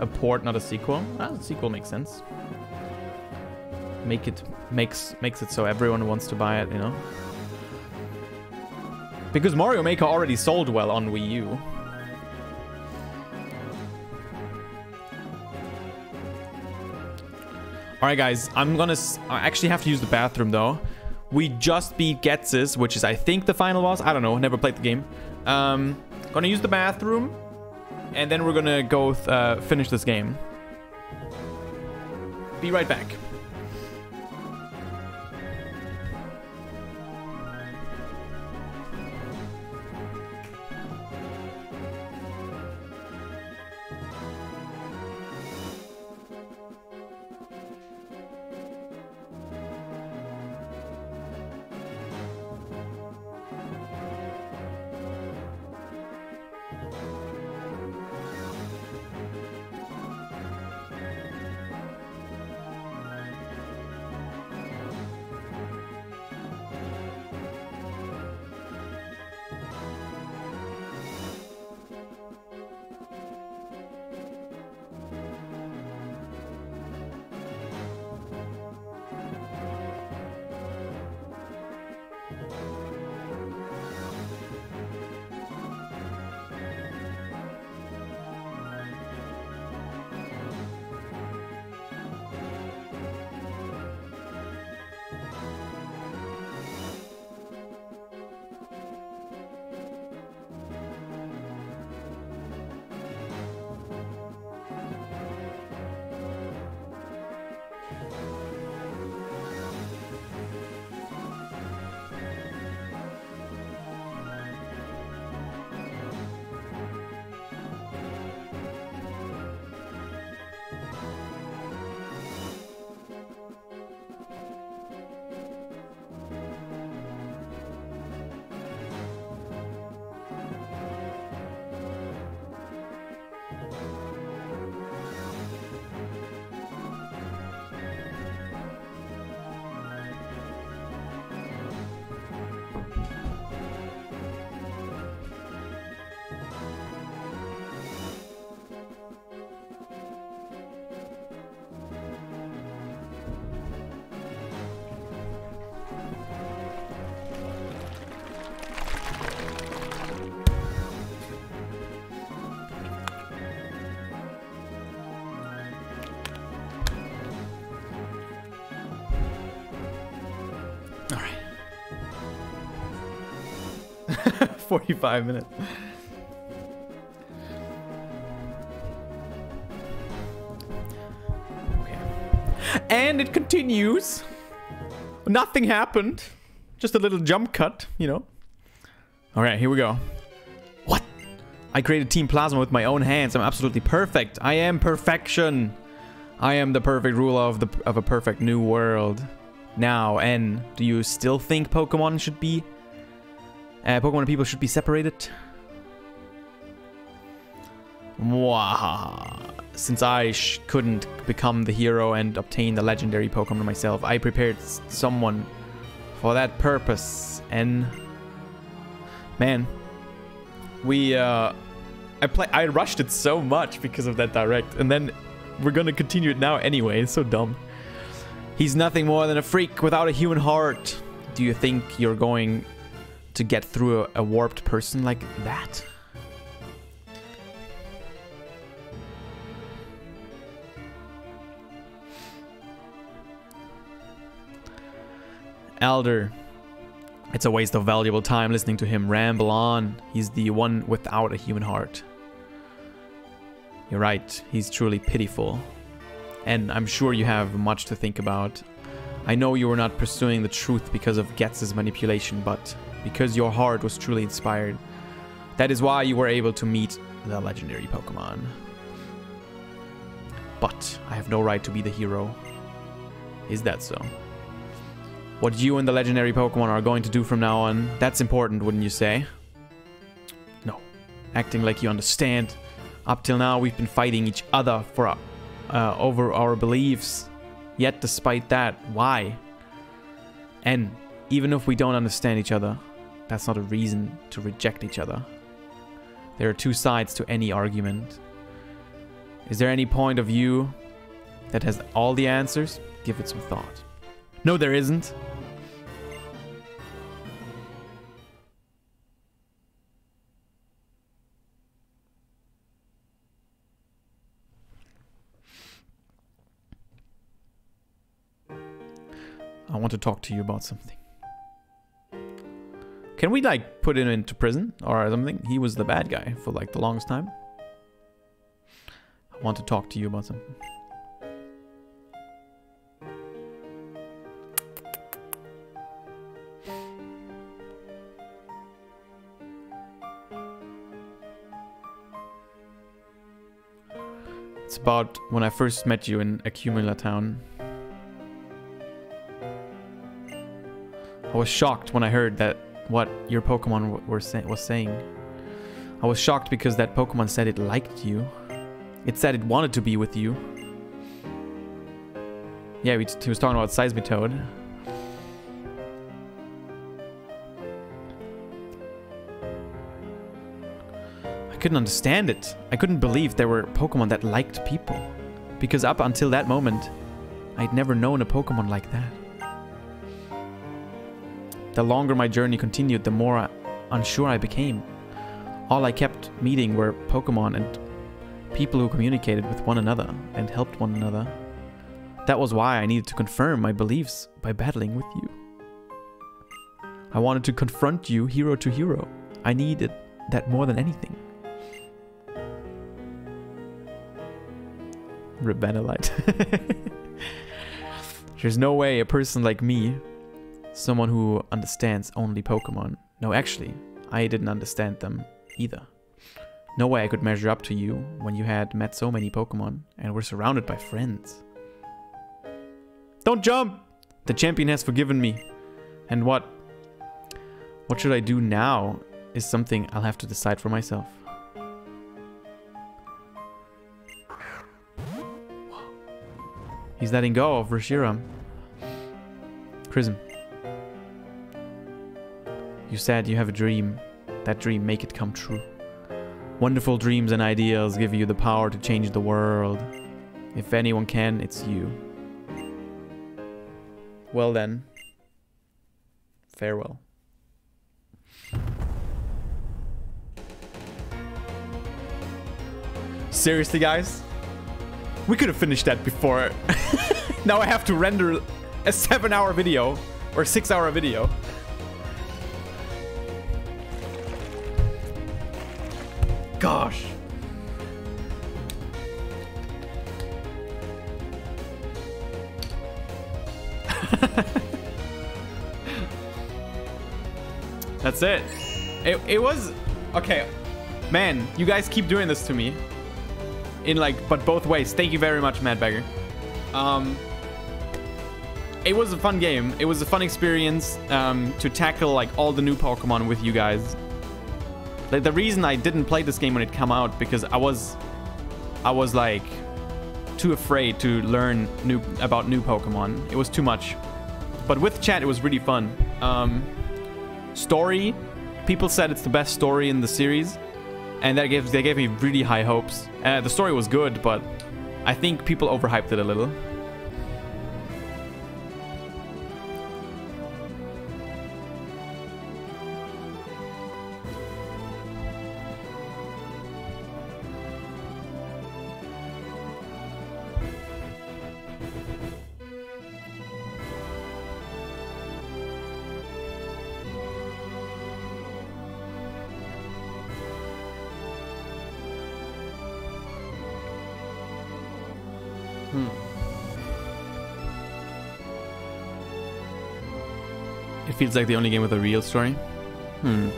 A port, not a sequel. Ah, a sequel makes sense. Make it makes makes it so everyone wants to buy it, you know. Because Mario Maker already sold well on Wii U. Alright guys, I'm gonna... I actually have to use the bathroom though. We just beat Ghetsis, which is I think the final boss. I don't know, never played the game. Um, gonna use the bathroom. And then we're gonna go uh, finish this game. Be right back. 45 minutes. Okay. And it continues. Nothing happened. Just a little jump cut, you know. All right, here we go. What? I created Team Plasma with my own hands. I'm absolutely perfect. I am perfection. I am the perfect ruler of the of a perfect new world. Now, N, do you still think Pokemon should be... Uh, Pokemon people should be separated? Since I couldn't become the hero and obtain the legendary Pokemon myself, I prepared someone for that purpose. And man, we uh, I play I rushed it so much because of that direct, and then we're gonna continue it now anyway. It's so dumb. He's nothing more than a freak without a human heart. Do you think you're going to get through a, a warped person like that? Alder. It's a waste of valuable time listening to him ramble on. He's the one without a human heart. You're right, he's truly pitiful. And I'm sure you have much to think about. I know you were not pursuing the truth because of Ghetsis' manipulation, but because your heart was truly inspired. That is why you were able to meet the legendary Pokemon. But I have no right to be the hero. Is that so? What you and the legendary Pokemon are going to do from now on, that's important, wouldn't you say? No. Acting like you understand. Up till now, we've been fighting each other for uh, over our beliefs. Yet, despite that, why? And even if we don't understand each other, that's not a reason to reject each other. There are two sides to any argument. Is there any point of view that has all the answers? Give it some thought. No, there isn't. I want to talk to you about something. Can we like put him into prison or something? He was the bad guy for like the longest time. I want to talk to you about something. It's about when I first met you in Accumula Town. I was shocked when I heard that what your Pokemon were say was saying. I was shocked because that Pokemon said it liked you. It said it wanted to be with you. Yeah, he was talking about Seismitoad. I couldn't understand it. I couldn't believe there were Pokemon that liked people. Because up until that moment, I'd never known a Pokemon like that. The longer my journey continued, the more unsure I became. All I kept meeting were Pokemon and people who communicated with one another and helped one another. That was why I needed to confirm my beliefs by battling with you. I wanted to confront you hero to hero. I needed that more than anything. Rebenelite. There's no way a person like me Someone who understands only Pokemon. No, actually, I didn't understand them either. No way I could measure up to you when you had met so many Pokemon and were surrounded by friends. Don't jump! The champion has forgiven me. And what? What should I do now is something I'll have to decide for myself. He's letting go of Reshiram. Prism. You said you have a dream. That dream, make it come true. Wonderful dreams and ideals give you the power to change the world. If anyone can, it's you. Well then. Farewell. Seriously, guys? We could have finished that before. now I have to render a seven hour video or six hour video. Gosh. That's it. It, it was... Okay. Man, you guys keep doing this to me. In like, but both ways. Thank you very much, Mad Bagger. Um, it was a fun game. It was a fun experience um, to tackle like all the new Pokemon with you guys. Like the reason I didn't play this game when it came out because I was, I was like too afraid to learn new about new Pokemon. It was too much. But with chat, it was really fun. Um, story, people said it's the best story in the series, and that gave they gave me really high hopes. Uh, the story was good, but I think people overhyped it a little. Feels like the only game with a real story. Hmm.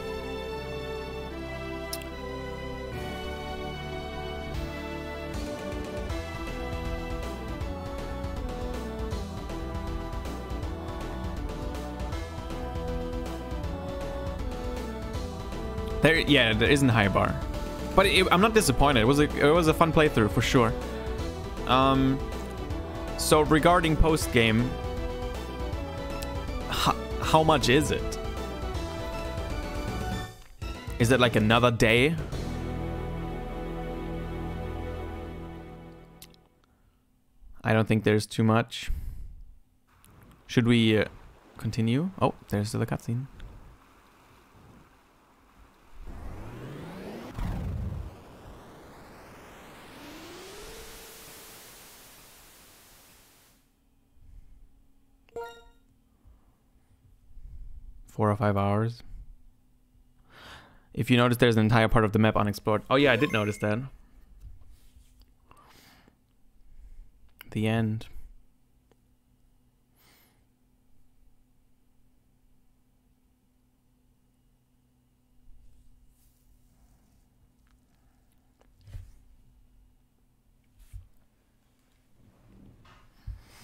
There, yeah, there isn't high bar, but it, I'm not disappointed. It was a, it was a fun playthrough for sure. Um, so regarding post game, how much is it? Is it like another day? I don't think there's too much. Should we uh, continue? Oh, there's the cutscene. Four or five hours. If you notice, there's an entire part of the map unexplored. Oh yeah, I did notice that. The end.